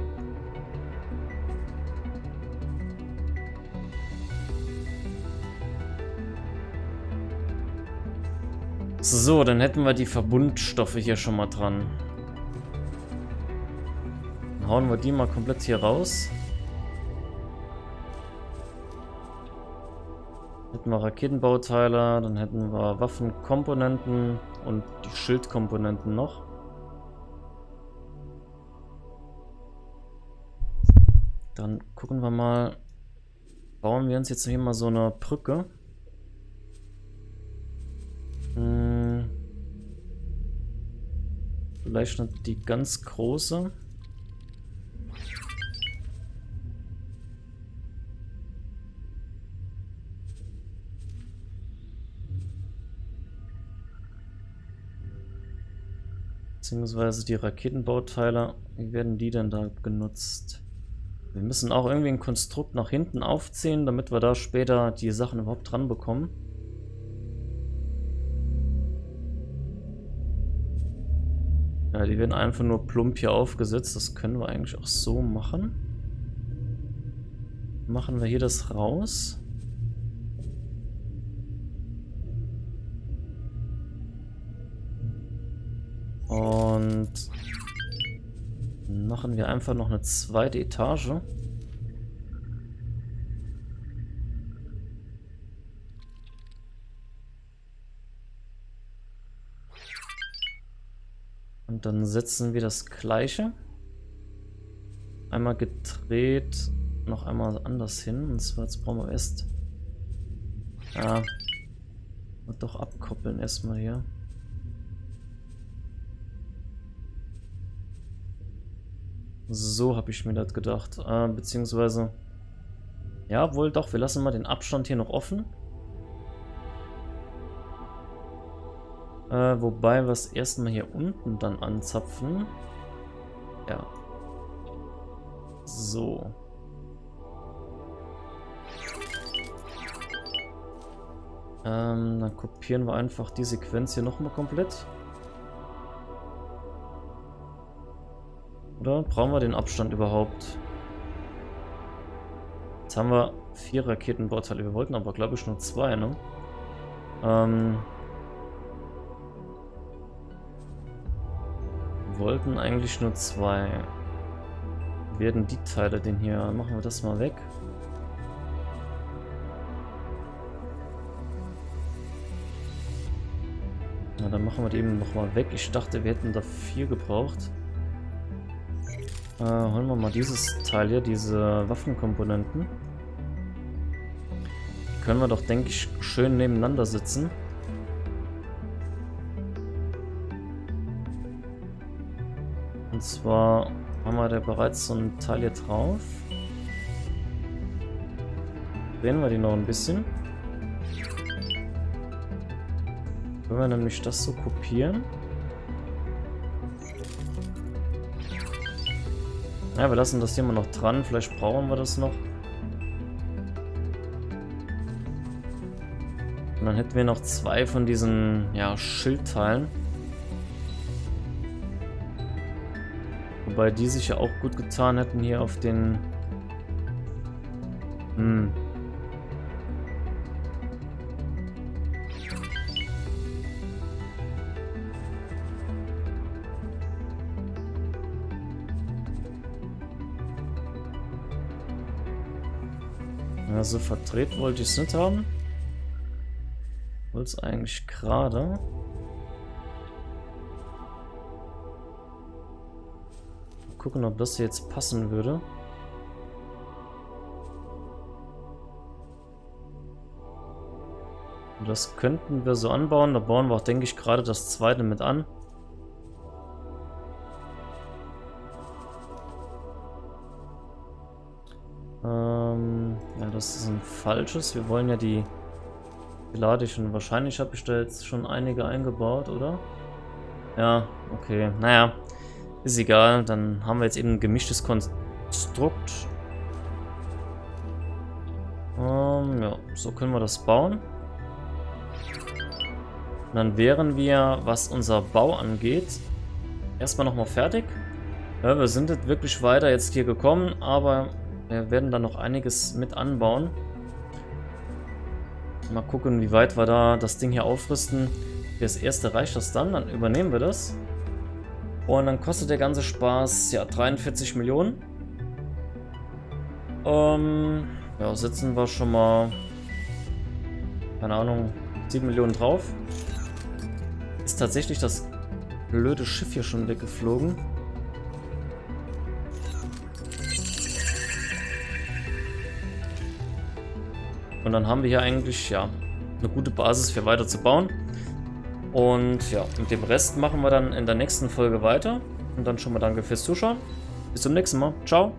So, dann hätten wir die Verbundstoffe hier schon mal dran. Dann hauen wir die mal komplett hier raus. Hätten wir Raketenbauteile, dann hätten wir Waffenkomponenten und die Schildkomponenten noch. Dann gucken wir mal, bauen wir uns jetzt hier mal so eine Brücke. Vielleicht noch die ganz große. Beziehungsweise die Raketenbauteile, wie werden die denn da genutzt? Wir müssen auch irgendwie ein Konstrukt nach hinten aufziehen, damit wir da später die Sachen überhaupt dran bekommen. Ja, die werden einfach nur plump hier aufgesetzt. Das können wir eigentlich auch so machen. Machen wir hier das raus. Und machen wir einfach noch eine zweite Etage. Und dann setzen wir das gleiche. Einmal gedreht, noch einmal anders hin. Und zwar jetzt brauchen wir erst... Ja, doch abkoppeln erstmal hier. So habe ich mir das gedacht. Äh, beziehungsweise... Ja, wohl doch. Wir lassen mal den Abstand hier noch offen. Äh, wobei wir es erstmal hier unten dann anzapfen. Ja. So. Ähm, dann kopieren wir einfach die Sequenz hier nochmal komplett. Oder brauchen wir den Abstand überhaupt? Jetzt haben wir vier Raketenbauteile. Wir wollten aber, glaube ich, nur zwei, ne? Ähm... wollten eigentlich nur zwei. Werden die Teile denn hier? Machen wir das mal weg. Na, dann machen wir die eben nochmal weg. Ich dachte, wir hätten da vier gebraucht. Äh, holen wir mal dieses Teil hier, diese Waffenkomponenten. Die können wir doch, denke ich, schön nebeneinander sitzen. Und zwar haben wir da bereits so ein Teil hier drauf. Drehen wir die noch ein bisschen. Können wir nämlich das so kopieren. Ja, wir lassen das hier mal noch dran. Vielleicht brauchen wir das noch. Und dann hätten wir noch zwei von diesen ja, Schildteilen. Wobei die sich ja auch gut getan hätten hier auf den... Hm. Also verdreht wollte ich es nicht haben. Wollte es eigentlich gerade. Gucken, ob das jetzt passen würde. Das könnten wir so anbauen. Da bauen wir auch, denke ich, gerade das zweite mit an. Ähm, ja, das ist ein falsches. Wir wollen ja die Ladischen. Wahrscheinlich habe ich da jetzt schon einige eingebaut, oder? Ja, okay. Naja, ist egal. Dann haben wir jetzt eben ein gemischtes Konstrukt. Ähm, ja, so können wir das bauen. Und dann wären wir, was unser Bau angeht, erstmal nochmal fertig. Ja, wir sind jetzt wirklich weiter jetzt hier gekommen, aber wir werden da noch einiges mit anbauen. Mal gucken, wie weit wir da das Ding hier aufrüsten. Das erste reicht das dann, dann übernehmen wir das. Und dann kostet der ganze Spaß, ja, 43 Millionen. Ähm, ja, setzen wir schon mal, keine Ahnung, 7 Millionen drauf. Ist tatsächlich das blöde Schiff hier schon weggeflogen. Und dann haben wir hier eigentlich, ja, eine gute Basis für weiter zu bauen. Und ja, mit dem Rest machen wir dann in der nächsten Folge weiter. Und dann schon mal danke fürs Zuschauen. Bis zum nächsten Mal. Ciao.